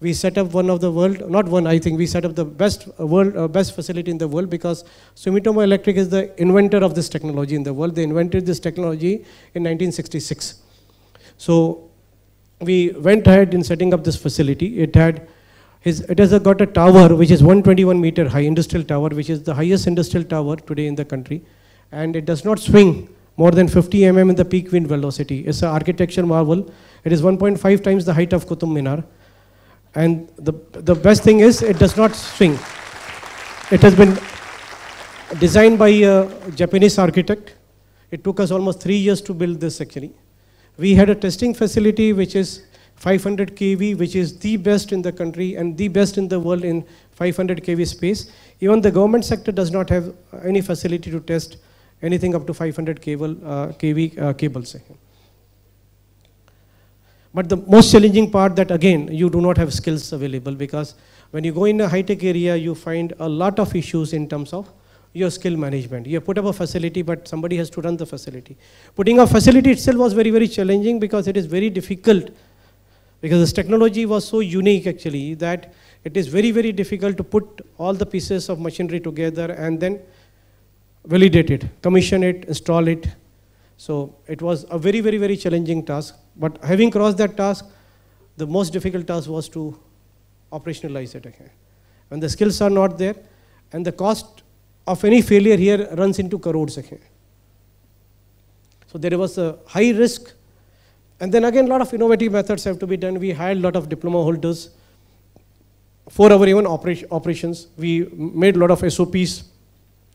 We set up one of the world, not one, I think we set up the best uh, world, uh, best facility in the world because Sumitomo Electric is the inventor of this technology in the world. They invented this technology in 1966. So we went ahead in setting up this facility. It had his, it has got a tower which is 121 meter high, industrial tower, which is the highest industrial tower today in the country. And it does not swing more than 50 mm in the peak wind velocity. It's an architecture marvel. It is 1.5 times the height of Qutub Minar. And the, the best thing is it does not swing. It has been designed by a Japanese architect. It took us almost three years to build this actually. We had a testing facility which is 500 kV, which is the best in the country and the best in the world in 500 kV space. Even the government sector does not have any facility to test anything up to 500 cable, uh, kV uh, cables. But the most challenging part that again, you do not have skills available because when you go in a high-tech area, you find a lot of issues in terms of your skill management. You have put up a facility, but somebody has to run the facility. Putting a facility itself was very, very challenging because it is very difficult because this technology was so unique actually that it is very, very difficult to put all the pieces of machinery together and then validate it, commission it, install it. So it was a very, very, very challenging task. But having crossed that task, the most difficult task was to operationalize it again. When the skills are not there, and the cost of any failure here runs into crores. So there was a high risk. And then again, a lot of innovative methods have to be done. We hired a lot of diploma holders for our even operation, operations. We made a lot of SOPs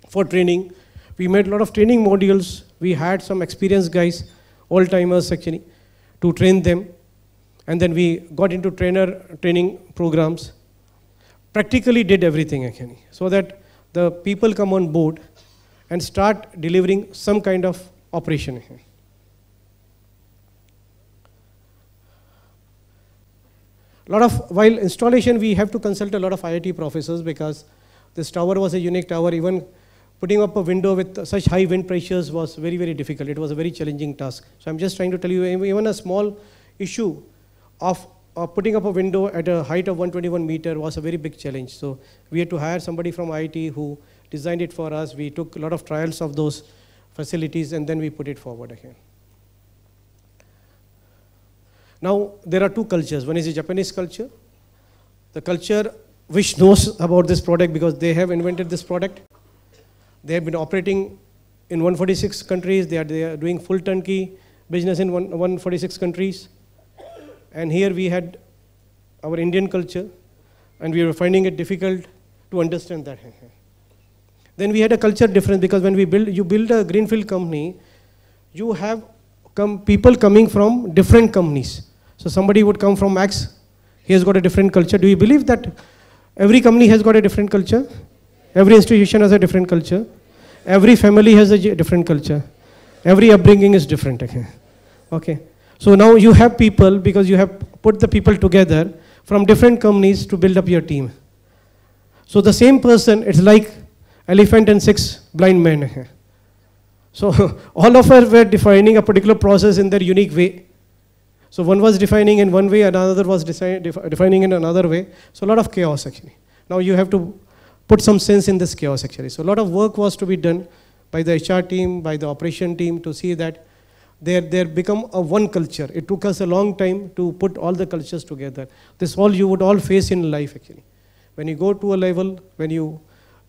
for training. We made a lot of training modules. We had some experienced guys, old timers actually, to train them. And then we got into trainer training programs. Practically did everything actually, so that the people come on board and start delivering some kind of operation. Lot of, while installation, we have to consult a lot of IIT professors because this tower was a unique tower. Even putting up a window with such high wind pressures was very, very difficult. It was a very challenging task. So I'm just trying to tell you, even a small issue of uh, putting up a window at a height of 121 meter was a very big challenge. So we had to hire somebody from IIT who designed it for us. We took a lot of trials of those facilities and then we put it forward again. Now there are two cultures. One is the Japanese culture. The culture which knows about this product because they have invented this product. They have been operating in 146 countries. They are, they are doing full turnkey business in one, 146 countries. And here we had our Indian culture, and we were finding it difficult to understand that. then we had a culture difference because when we build, you build a greenfield company, you have come, people coming from different companies. So somebody would come from Max, he has got a different culture. Do you believe that every company has got a different culture? Every institution has a different culture. Every family has a different culture. Every upbringing is different. Okay. okay. So now you have people, because you have put the people together from different companies to build up your team. So the same person, it's like elephant and six blind men. So all of us were defining a particular process in their unique way. So one was defining in one way, another was defining in another way. So a lot of chaos actually. Now you have to put some sense in this chaos actually. So a lot of work was to be done by the HR team, by the operation team to see that there there become a one culture. It took us a long time to put all the cultures together. This all you would all face in life actually. When you go to a level, when you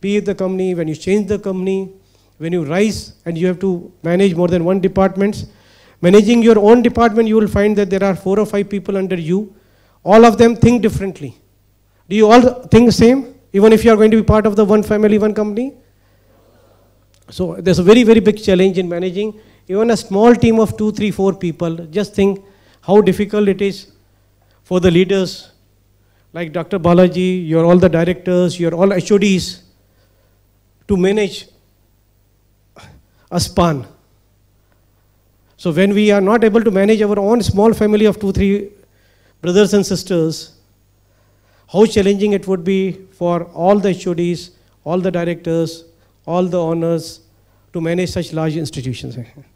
be the company, when you change the company, when you rise and you have to manage more than one departments, managing your own department, you will find that there are four or five people under you. All of them think differently. Do you all think the same? Even if you are going to be part of the one family, one company? So there's a very, very big challenge in managing even a small team of two, three, four people. Just think how difficult it is for the leaders like Dr. Balaji, you're all the directors, you're all HODs to manage a span. So when we are not able to manage our own small family of two, three brothers and sisters, how challenging it would be for all the HODs, all the directors, all the owners to manage such large institutions.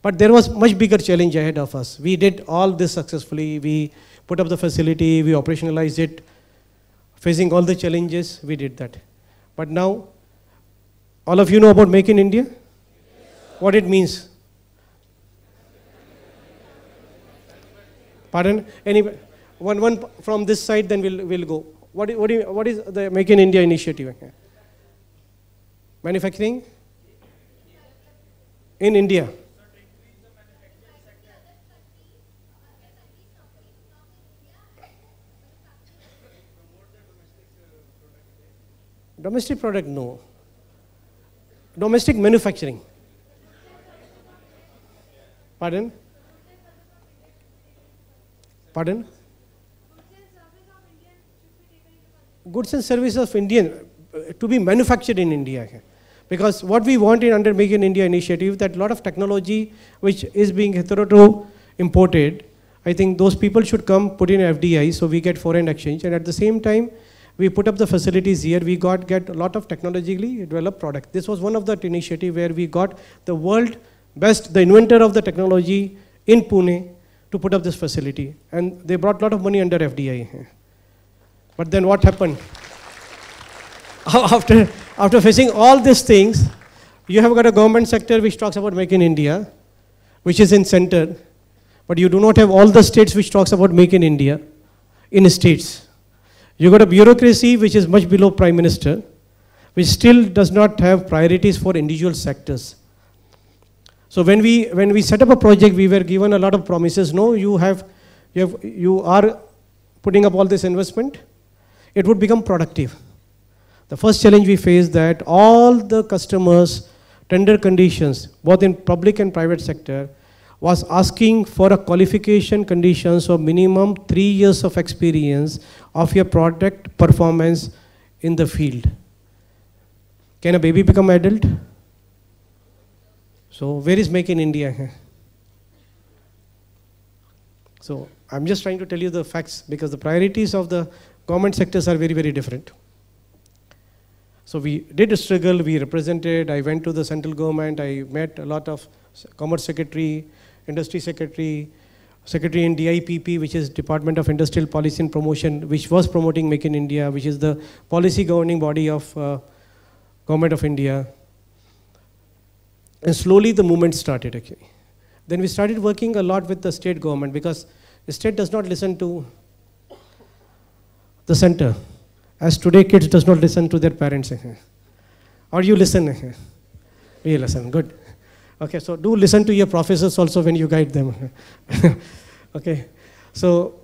But there was much bigger challenge ahead of us. We did all this successfully. We put up the facility, we operationalized it. Facing all the challenges, we did that. But now, all of you know about Make in India? What it means? Pardon? Any, one, one from this side, then we'll, we'll go. What, what, you, what is the Make in India initiative? Manufacturing? In India. Domestic product, no. Domestic manufacturing. Pardon? Pardon? Goods and services of Indian uh, to be manufactured in India. Because what we want in under Make in India initiative that lot of technology which is being hitherto imported, I think those people should come put in FDI so we get foreign exchange and at the same time we put up the facilities here. We got get a lot of technologically developed product. This was one of the initiative where we got the world best, the inventor of the technology in Pune to put up this facility. And they brought a lot of money under FDI. But then what happened? after, after facing all these things, you have got a government sector which talks about Make in India, which is in center, but you do not have all the states which talks about Make in India in states. You got a bureaucracy which is much below prime minister, which still does not have priorities for individual sectors. So when we, when we set up a project, we were given a lot of promises. No, you have, you have, you are putting up all this investment. It would become productive. The first challenge we faced that all the customers, tender conditions, both in public and private sector, was asking for a qualification conditions of minimum three years of experience of your product performance in the field. Can a baby become adult? So where is Make in India? So I'm just trying to tell you the facts because the priorities of the government sectors are very, very different. So we did struggle, we represented, I went to the central government, I met a lot of commerce secretary, industry secretary, secretary in DIPP, which is Department of Industrial Policy and Promotion, which was promoting Make in India, which is the policy governing body of uh, Government of India. And slowly the movement started actually. Then we started working a lot with the state government because the state does not listen to the center. As today kids does not listen to their parents. Or you listen. We listen, good. Okay, so do listen to your professors also when you guide them. okay, so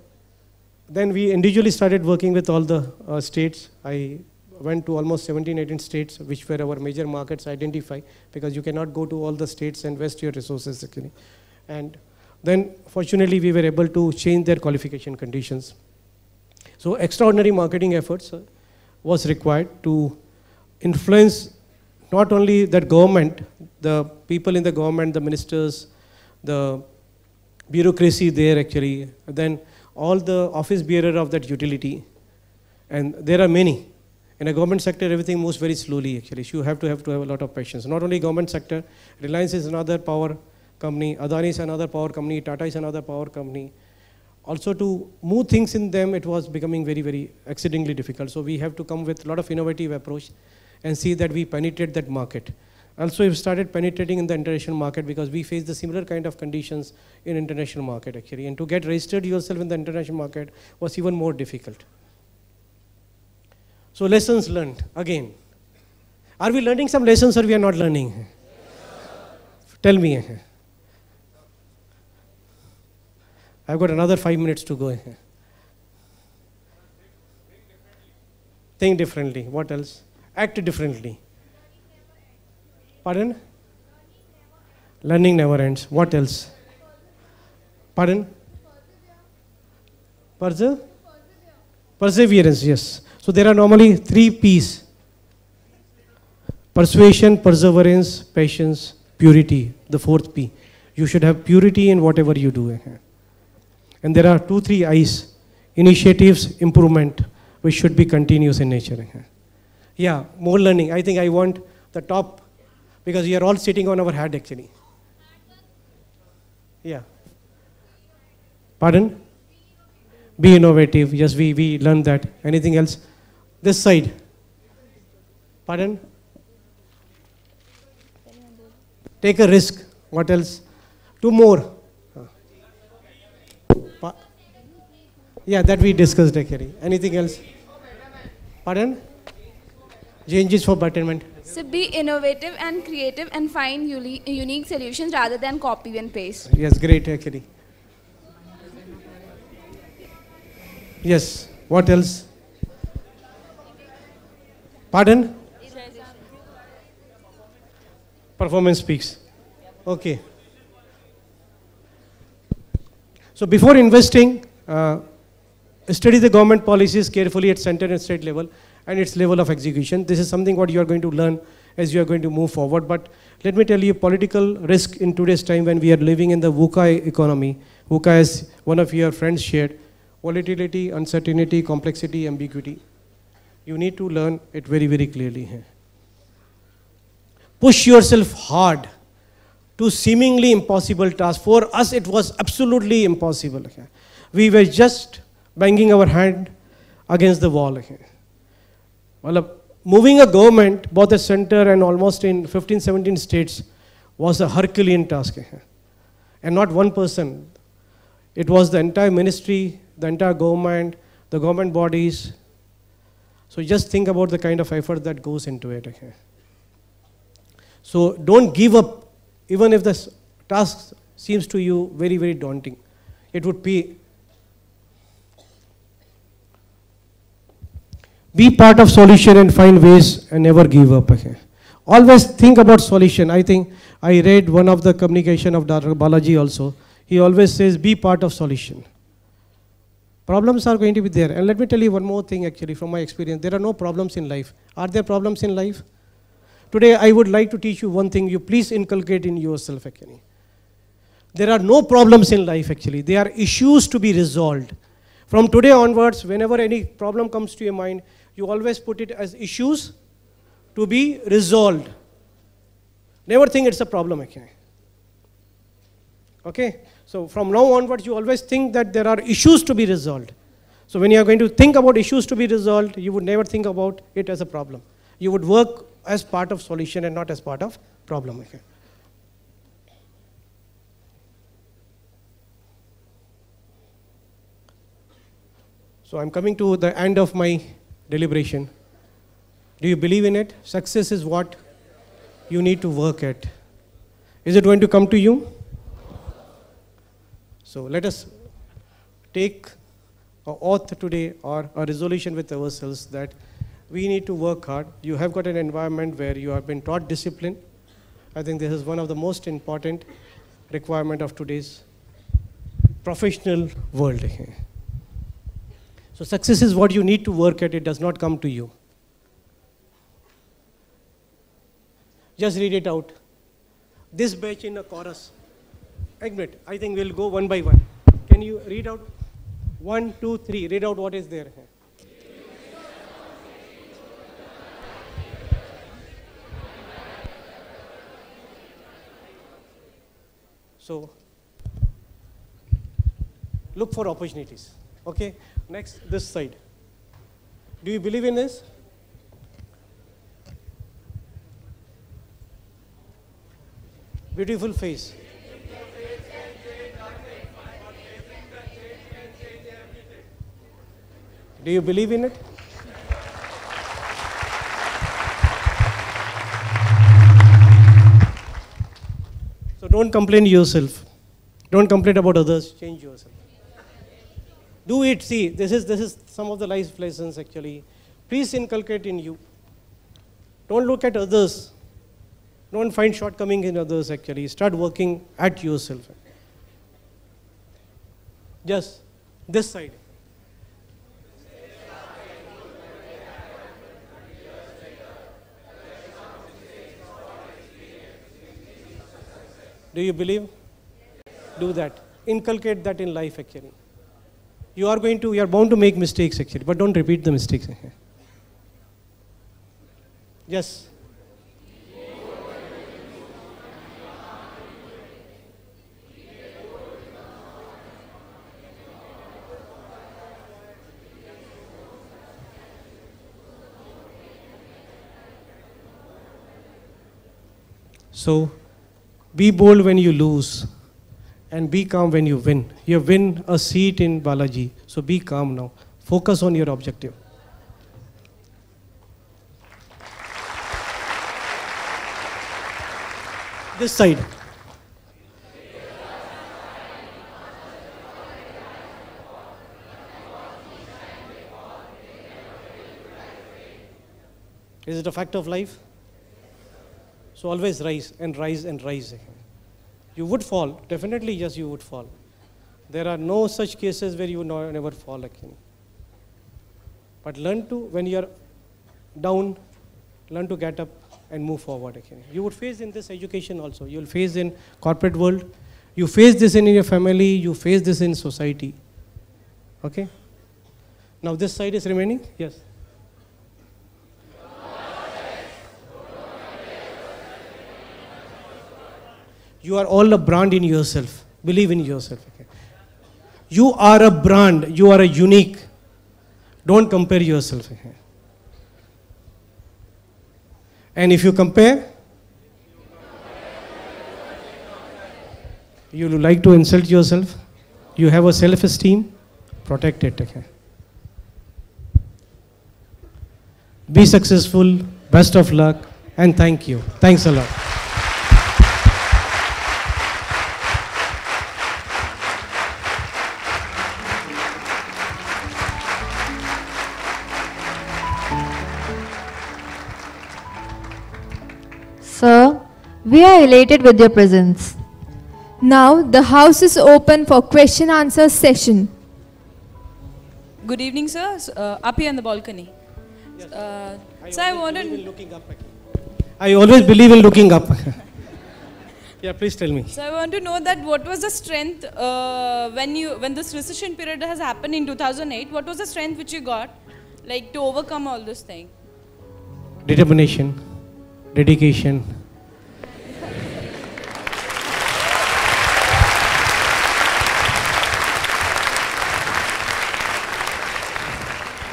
then we individually started working with all the uh, states. I went to almost 17, 18 states, which were our major markets identify, because you cannot go to all the states and waste your resources actually. And then fortunately we were able to change their qualification conditions. So extraordinary marketing efforts uh, was required to influence not only that government, the people in the government, the ministers, the bureaucracy there actually, then all the office bearer of that utility, and there are many. In a government sector, everything moves very slowly actually. You have to have to have a lot of patience. Not only government sector, Reliance is another power company, Adani is another power company, Tata is another power company. Also to move things in them, it was becoming very, very exceedingly difficult. So we have to come with a lot of innovative approach and see that we penetrate that market. Also, we've started penetrating in the international market because we face the similar kind of conditions in international market actually. And to get registered yourself in the international market was even more difficult. So lessons learned, again. Are we learning some lessons or we are not learning? Tell me. I've got another five minutes to go. Think differently. What else? Act differently. Pardon? Learning never ends. What else? Pardon? Perse- Perseverance, yes. So there are normally three P's persuasion, perseverance, patience, purity. The fourth P. You should have purity in whatever you do. And there are two, three I's initiatives, improvement, which should be continuous in nature. Yeah, more learning. I think I want the top because we are all sitting on our head actually. Yeah. Pardon? Be innovative. Yes, we, we learned that. Anything else? This side. Pardon? Take a risk. What else? Two more. Yeah, that we discussed actually. Anything else? Pardon? Changes for betterment. So be innovative and creative and find uni- unique solutions rather than copy and paste. Yes, great actually. Yes, what else? Pardon? Performance speaks. Okay. So before investing, uh, study the government policies carefully at center and state level and its level of execution. This is something what you are going to learn as you are going to move forward. But let me tell you, political risk in today's time when we are living in the VUCA economy, VUCA as one of your friends shared, volatility, uncertainty, complexity, ambiguity. You need to learn it very, very clearly. Push yourself hard to seemingly impossible tasks. For us, it was absolutely impossible. We were just banging our hand against the wall. Well, uh, moving a government, both the center and almost in 15, 17 states, was a Herculean task. And not one person. It was the entire ministry, the entire government, the government bodies. So just think about the kind of effort that goes into it. So don't give up, even if the task seems to you very, very daunting. It would be be part of solution and find ways and never give up. Always think about solution. I think I read one of the communication of Dr. Balaji also. He always says be part of solution. Problems are going to be there. And let me tell you one more thing actually from my experience. There are no problems in life. Are there problems in life? Today I would like to teach you one thing you please inculcate in yourself actually. There are no problems in life actually. There are issues to be resolved. From today onwards, whenever any problem comes to your mind, you always put it as issues to be resolved. Never think it's a problem actually. Okay? So from now onwards, you always think that there are issues to be resolved. So when you are going to think about issues to be resolved, you would never think about it as a problem. You would work as part of solution and not as part of problem. Okay? So I'm coming to the end of my deliberation. Do you believe in it? Success is what you need to work at. Is it going to come to you? So let us take a oath today or a resolution with ourselves that we need to work hard. You have got an environment where you have been taught discipline. I think this is one of the most important requirement of today's professional world. So success is what you need to work at, it does not come to you. Just read it out. This batch in a chorus. Admit, I think we'll go one by one. Can you read out? One, two, three. Read out what is there. So, look for opportunities. Okay, next, this side. Do you believe in this? Beautiful face. Do you believe in it? So don't complain yourself. Don't complain about others. Change yourself. Do it. See, this is this is some of the life lessons actually. Please inculcate in you. Don't look at others. Don't find shortcoming in others actually. Start working at yourself. Just this side. Do you believe? Do that. Inculcate that in life actually. You are going to, you are bound to make mistakes actually, but don't repeat the mistakes. yes. So, be bold when you lose and be calm when you win. You win a seat in Balaji, so be calm now. Focus on your objective. This side. Is it a fact of life? So always rise and rise and rise. You would fall, definitely, yes, you would fall. There are no such cases where you never fall. again. But learn to, when you are down, learn to get up and move forward. again. You would face in this education also. You will face in corporate world. You face this in your family. You face this in society. Okay. Now this side is remaining. Yes. You are all a brand in yourself. Believe in yourself. Okay? You are a brand. You are a unique. Don't compare yourself. Okay? And if you compare, you like to insult yourself, you have a self esteem, protect it. Okay? Be successful, best of luck, and thank you. Thanks a lot. We are elated with your presence. Now the house is open for question answer session. Good evening, sir. Uh, up here on the balcony. Uh, so I wanted. looking up. I always believe in looking up. yeah, please tell me. So I want to know that what was the strength uh, when you when this recession period has happened in 2008? What was the strength which you got, like to overcome all this thing? Determination, dedication.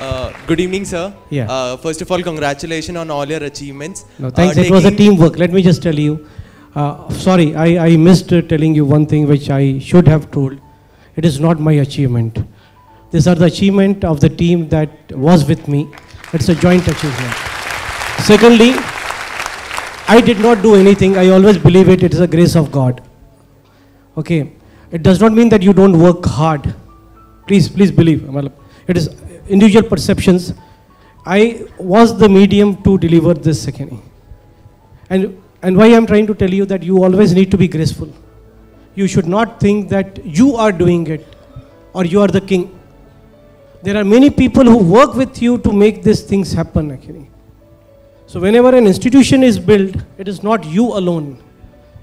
Uh, good evening, sir. Yeah. Uh, first of all, congratulations on all your achievements. No, thanks. Uh, it was a teamwork. Let me just tell you. Uh, sorry, I, I missed uh, telling you one thing which I should have told. It is not my achievement. These are the achievement of the team that was with me. It's a joint achievement. Secondly, I did not do anything. I always believe it. It is a grace of God. Okay. It does not mean that you don't work hard. Please, please believe. It is individual perceptions. I was the medium to deliver this second. And, and why I'm trying to tell you that you always need to be graceful. You should not think that you are doing it or you are the king. There are many people who work with you to make these things happen actually. So whenever an institution is built, it is not you alone.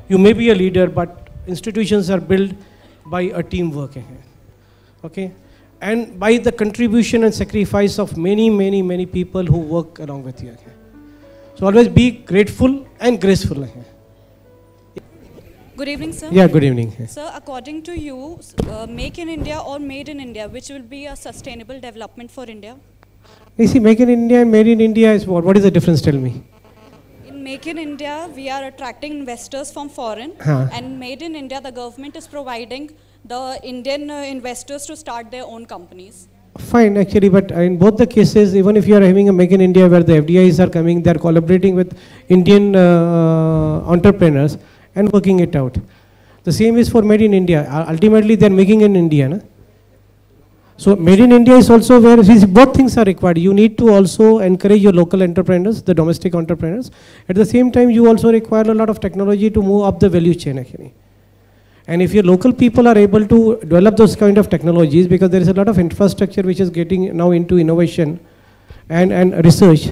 You may be a leader, but institutions are built by a teamwork. Okay? And by the contribution and sacrifice of many, many, many people who work along with you. So always be grateful and graceful. Good evening, sir. Yeah, good evening. Sir, according to you, uh, Make in India or Made in India, which will be a sustainable development for India? You see, Make in India and Made in India is what? What is the difference? Tell me. In Make in India, we are attracting investors from foreign, Huh. and Made in India, the government is providing the Indian uh, investors to start their own companies. Fine, actually, but in both the cases, even if you are having a Make in India where the FDIs are coming, they are collaborating with Indian uh, entrepreneurs and working it out. The same is for Made in India. Uh, Ultimately, they are making in India. Na? So made in India is also where both things are required. You need to also encourage your local entrepreneurs, the domestic entrepreneurs. At the same time, you also require a lot of technology to move up the value chain actually. And if your local people are able to develop those kind of technologies, because there is a lot of infrastructure which is getting now into innovation and, and research.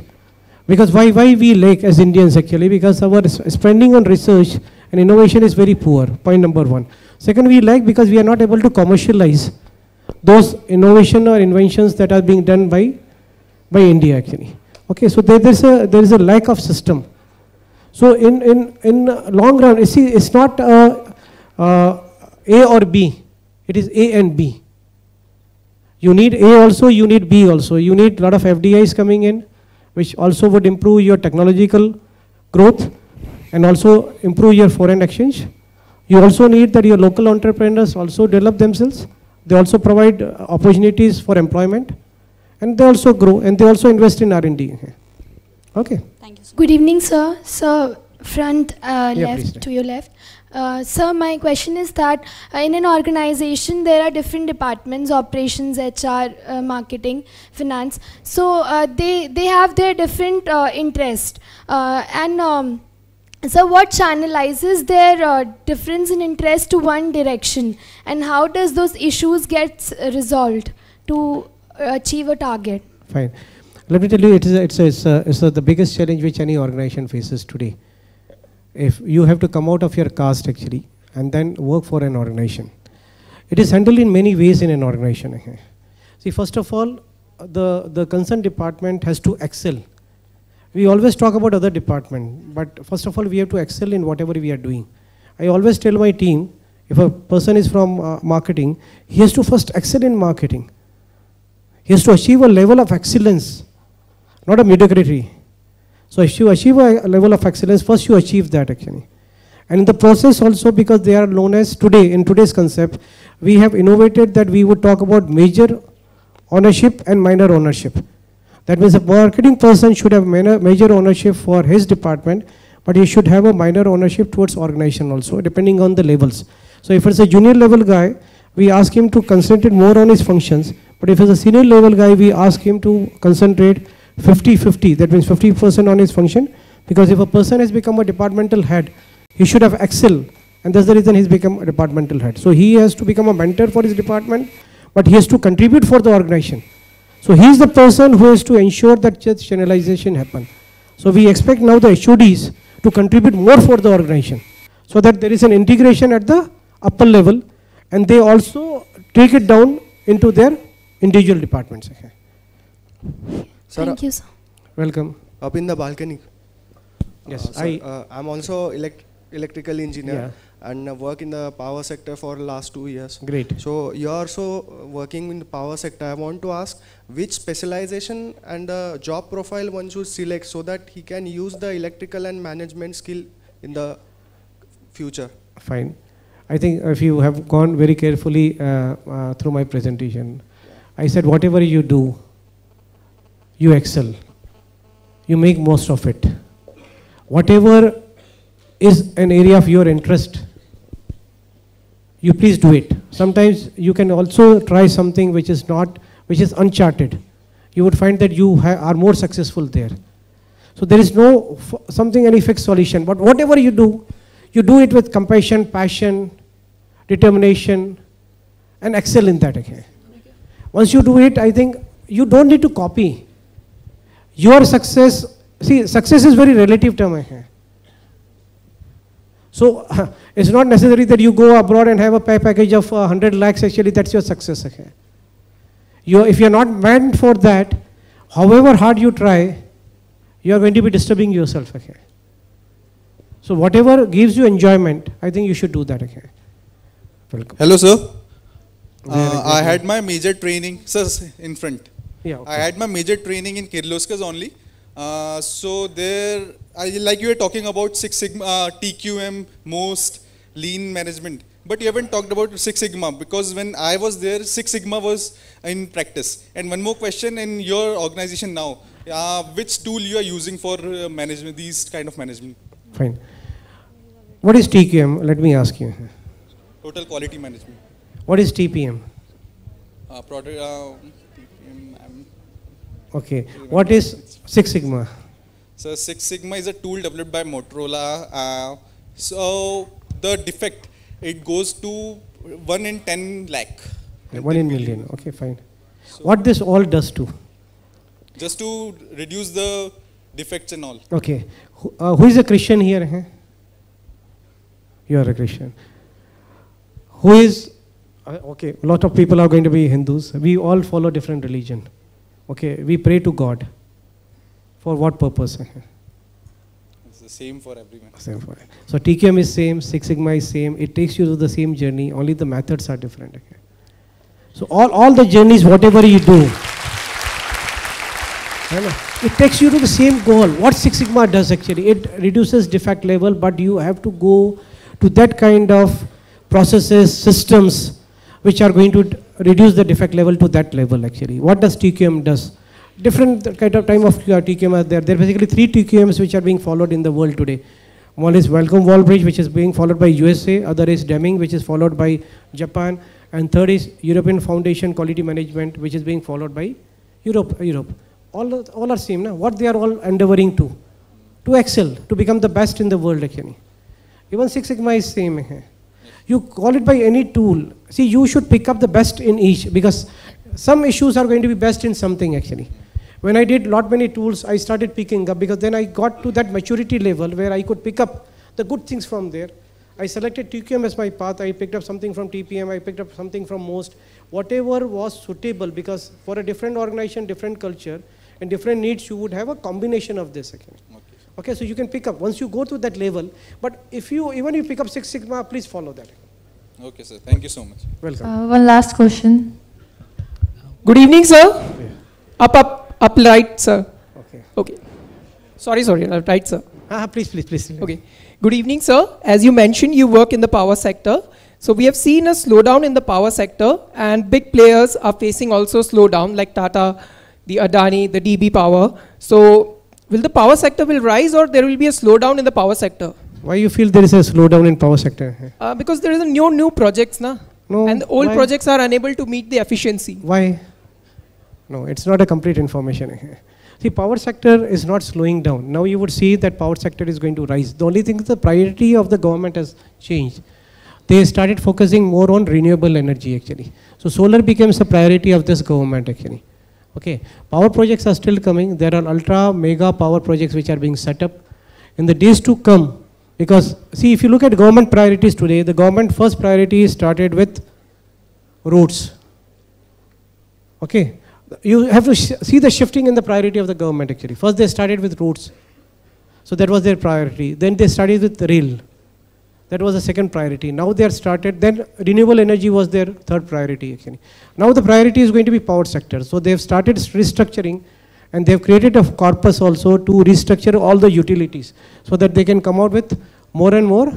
Because why, why we lack as Indians actually? Because our spending on research and innovation is very poor, point number one. Second, we lack because we are not able to commercialize those innovation or inventions that are being done by, by India actually. Okay, so there, there's a, there is a lack of system. So in, in, in long run, you see, it's not uh, uh, A or B, it is A and B. You need A also, you need B also. You need a lot of FDIs coming in, which also would improve your technological growth and also improve your foreign exchange. You also need that your local entrepreneurs also develop themselves. They also provide uh, opportunities for employment and they also grow and they also invest in R&D. Okay. Thank you, sir. Good evening, sir. Sir, front uh, Yeah, left please. to your left. Uh, sir, my question is that uh, in an organization there are different departments: operations, HR, uh, marketing, finance. So uh, they they have their different uh, interest, uh, and um, so what channelizes their difference in interest to one direction, and how does those issues get resolved to achieve a target? Fine. Let me tell you, it is it's, a, it's, a, it's a, the biggest challenge which any organization faces today. If you have to come out of your caste actually and then work for an organization, it is handled in many ways in an organization. See, first of all, the, the concerned department has to excel. We always talk about other department, but first of all, we have to excel in whatever we are doing. I always tell my team, if a person is from uh, marketing, he has to first excel in marketing. He has to achieve a level of excellence, not a mediocrity. So if you achieve a level of excellence, first you achieve that actually. And in the process also because they are known as today, in today's concept, we have innovated that we would talk about major ownership and minor ownership. That means a marketing person should have major ownership for his department, but he should have a minor ownership towards organization also, depending on the levels. So if it's a junior level guy, we ask him to concentrate more on his functions, but if it's a senior level guy, we ask him to concentrate 50-50, that means 50% on his function, because if a person has become a departmental head, he should have excel, and that's the reason he's become a departmental head. So he has to become a mentor for his department, but he has to contribute for the organization. So he is the person who has to ensure that such channelization happen. So we expect now the HODs to contribute more for the organization, so that there is an integration at the upper level, and they also take it down into their individual departments. Okay. Sir, Thank you, sir. Welcome. up in the balcony. Yes, Uh, sir, I- uh, I'm also elect- electrical engineer Yeah. and uh, work in the power sector for last two years. Great. So you're also uh, working in the power sector. I want to ask which specialization and the job profile one should select so that he can use the electrical and management skill in the future. Fine. I think if you have gone very carefully uh, uh, through my presentation, I said whatever you do, you excel. You make most of it. Whatever is an area of your interest, you please do it. Sometimes you can also try something which is not, which is uncharted. You would find that you are more successful there. So there is no something any fixed solution. But whatever you do, you do it with compassion, passion, determination, and excel in that. Okay. Once you do it, I think you don't need to copy. Your success, see, success is very relative term. Okay. So it's not necessary that you go abroad and have a pay package of uh, 100 lakhs. Actually, that's your success. Okay. You, if you're not meant for that, however hard you try, you are going to be disturbing yourself. Okay. So whatever gives you enjoyment, I think you should do that. Okay. Welcome. Hello, sir. Uh, I had my major training, sir, in front. Yeah, I had my major training in Kirloskar's only. Uh, so there, I like you were talking about Six Sigma, uh, TQM, most lean management, but you haven't talked about Six Sigma because when I was there, Six Sigma was in practice. And one more question in your organization now, uh, which tool you are using for uh, management, these kind of management, Fine. What is TQM? Let me ask you. total quality management. What is TPM? Uh, product, uh, Okay. What is Six Sigma? So Six Sigma is a tool developed by Motorola. Uh, so the defect, it goes to 1 in 10 lakh. One in million. Okay, fine. What this all does to? Just to reduce the defects and all. Okay. Who, uh, who is a Christian here? Huh? You are a Christian. Who is, uh, okay, a lot of people are going to be Hindus. We all follow different religion. Okay, we pray to God. For what purpose? It's the same for everyone. Same for So TQM is same, Six Sigma is same. It takes you to the same journey. Only the methods are different. Okay. So all, all the journeys, whatever you do, it takes you to the same goal. What Six Sigma does actually, it reduces defect level, but you have to go to that kind of processes, systems, which are going to reduce the defect level to that level actually. What does TQM does? Different kind of time of TQM are there. There are basically three TQMs which are being followed in the world today. One is Malcolm Baldrige, which is being followed by USA. Other is Deming, which is followed by Japan. And third is European Foundation Quality Management, which is being followed by Europe. Europe. All, all are same. Na? What they are all endeavoring to? To excel, to become the best in the world actually. Even Six Sigma is same. hai. You call it by any tool. See, you should pick up the best in each because some issues are going to be best in something actually. When I did lot many tools, I started picking up because then I got to that maturity level where I could pick up the good things from there. I selected TQM as my path. I picked up something from TPM. I picked up something from most. Whatever was suitable because for a different organization, different culture, and different needs, you would have a combination of this again. Okay, so you can pick up once you go to that level. But if you even if you pick up Six Sigma, please follow that. Okay, sir. Thank you so much. Welcome. Uh, one last question. Good evening, sir. Up, up, up, right, sir. Okay. Okay. Sorry, sorry, uh, right, sir. Ah, please, please, please. Okay. Good evening, sir. As you mentioned, you work in the power sector. So we have seen a slowdown in the power sector, and big players are facing also slowdown, like Tata, the Adani, the DB Power. So will the power sector will rise, or there will be a slowdown in the power sector? Why you feel there is a slowdown in power sector? Uh, because there is a new new projects, na. No, and the old why? projects are unable to meet the efficiency. Why? No, it's not a complete information. See, power sector is not slowing down. Now you would see that power sector is going to rise. The only thing is the priority of the government has changed. They started focusing more on renewable energy actually. So solar becomes a priority of this government actually. Okay, power projects are still coming. There are ultra mega power projects which are being set up. In the days to come, because see, if you look at government priorities today, the government first priority started with roads. Okay, you have to see the shifting in the priority of the government actually. First they started with roads. So that was their priority. Then they started with rail. That was the second priority. Now they are started, then renewable energy was their third priority actually. Now the priority is going to be power sector. So they have started restructuring and they have created a corpus also to restructure all the utilities so that they can come out with more and more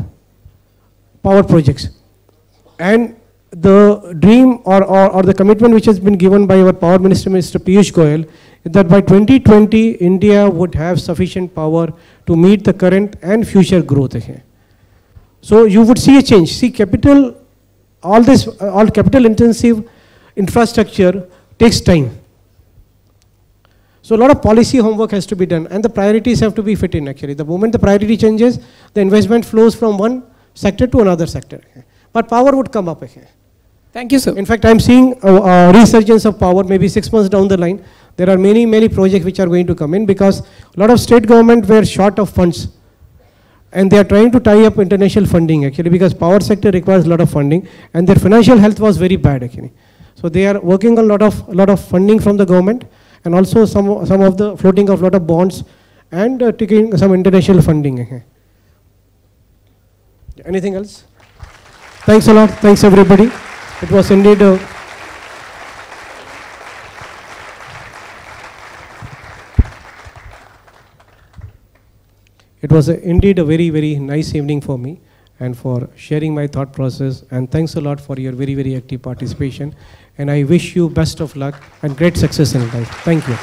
power projects. And the dream or, or, or the commitment which has been given by our power minister, Mr. Piyush Goyal, is that by 2020, India would have sufficient power to meet the current and future growth. So you would see a change. See, capital, all this, uh, all capital intensive infrastructure takes time. So a lot of policy homework has to be done and the priorities have to be fit in actually. The moment the priority changes, the investment flows from one sector to another sector. But power would come up. Thank you, sir. In fact, I'm seeing a, a resurgence of power maybe six months down the line. There are many, many projects which are going to come in because a lot of state government were short of funds. And they are trying to tie up international funding actually because power sector requires a lot of funding and their financial health was very bad actually. So they are working on a lot of, lot of funding from the government and also some, some of the floating of a lot of bonds and uh, taking some international funding. Anything else? Thanks a lot. Thanks everybody. It was indeed It was a, indeed a very, very nice evening for me and for sharing my thought process. And thanks a lot for your very, very active participation. And I wish you best of luck and great success in life. Thank you.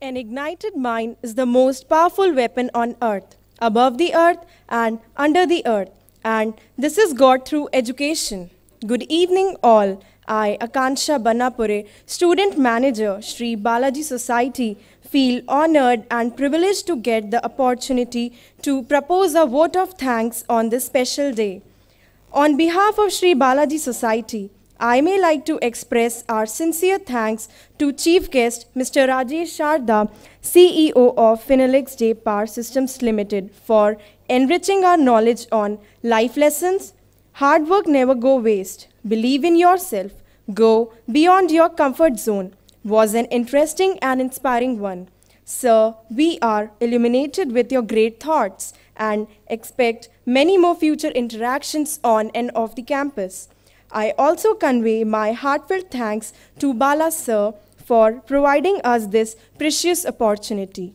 An ignited mind is the most powerful weapon on earth, above the earth and under the earth. and this is got through education. Good evening, all. I, Akansha Banapure, student manager, Sri Balaji Society, feel honored and privileged to get the opportunity to propose a vote of thanks on this special day. On behalf of Sri Balaji Society, I may like to express our sincere thanks to Chief Guest Mr. Rajesh Sharda, CEO of Finolex J Power Systems Limited, for enriching our knowledge on life lessons. Hard work never go waste. Believe in yourself. Go beyond your comfort zone. Was an interesting and inspiring one. Sir, we are illuminated with your great thoughts and expect many more future interactions on and off the campus. I also convey my heartfelt thanks to Bala sir for providing us this precious opportunity.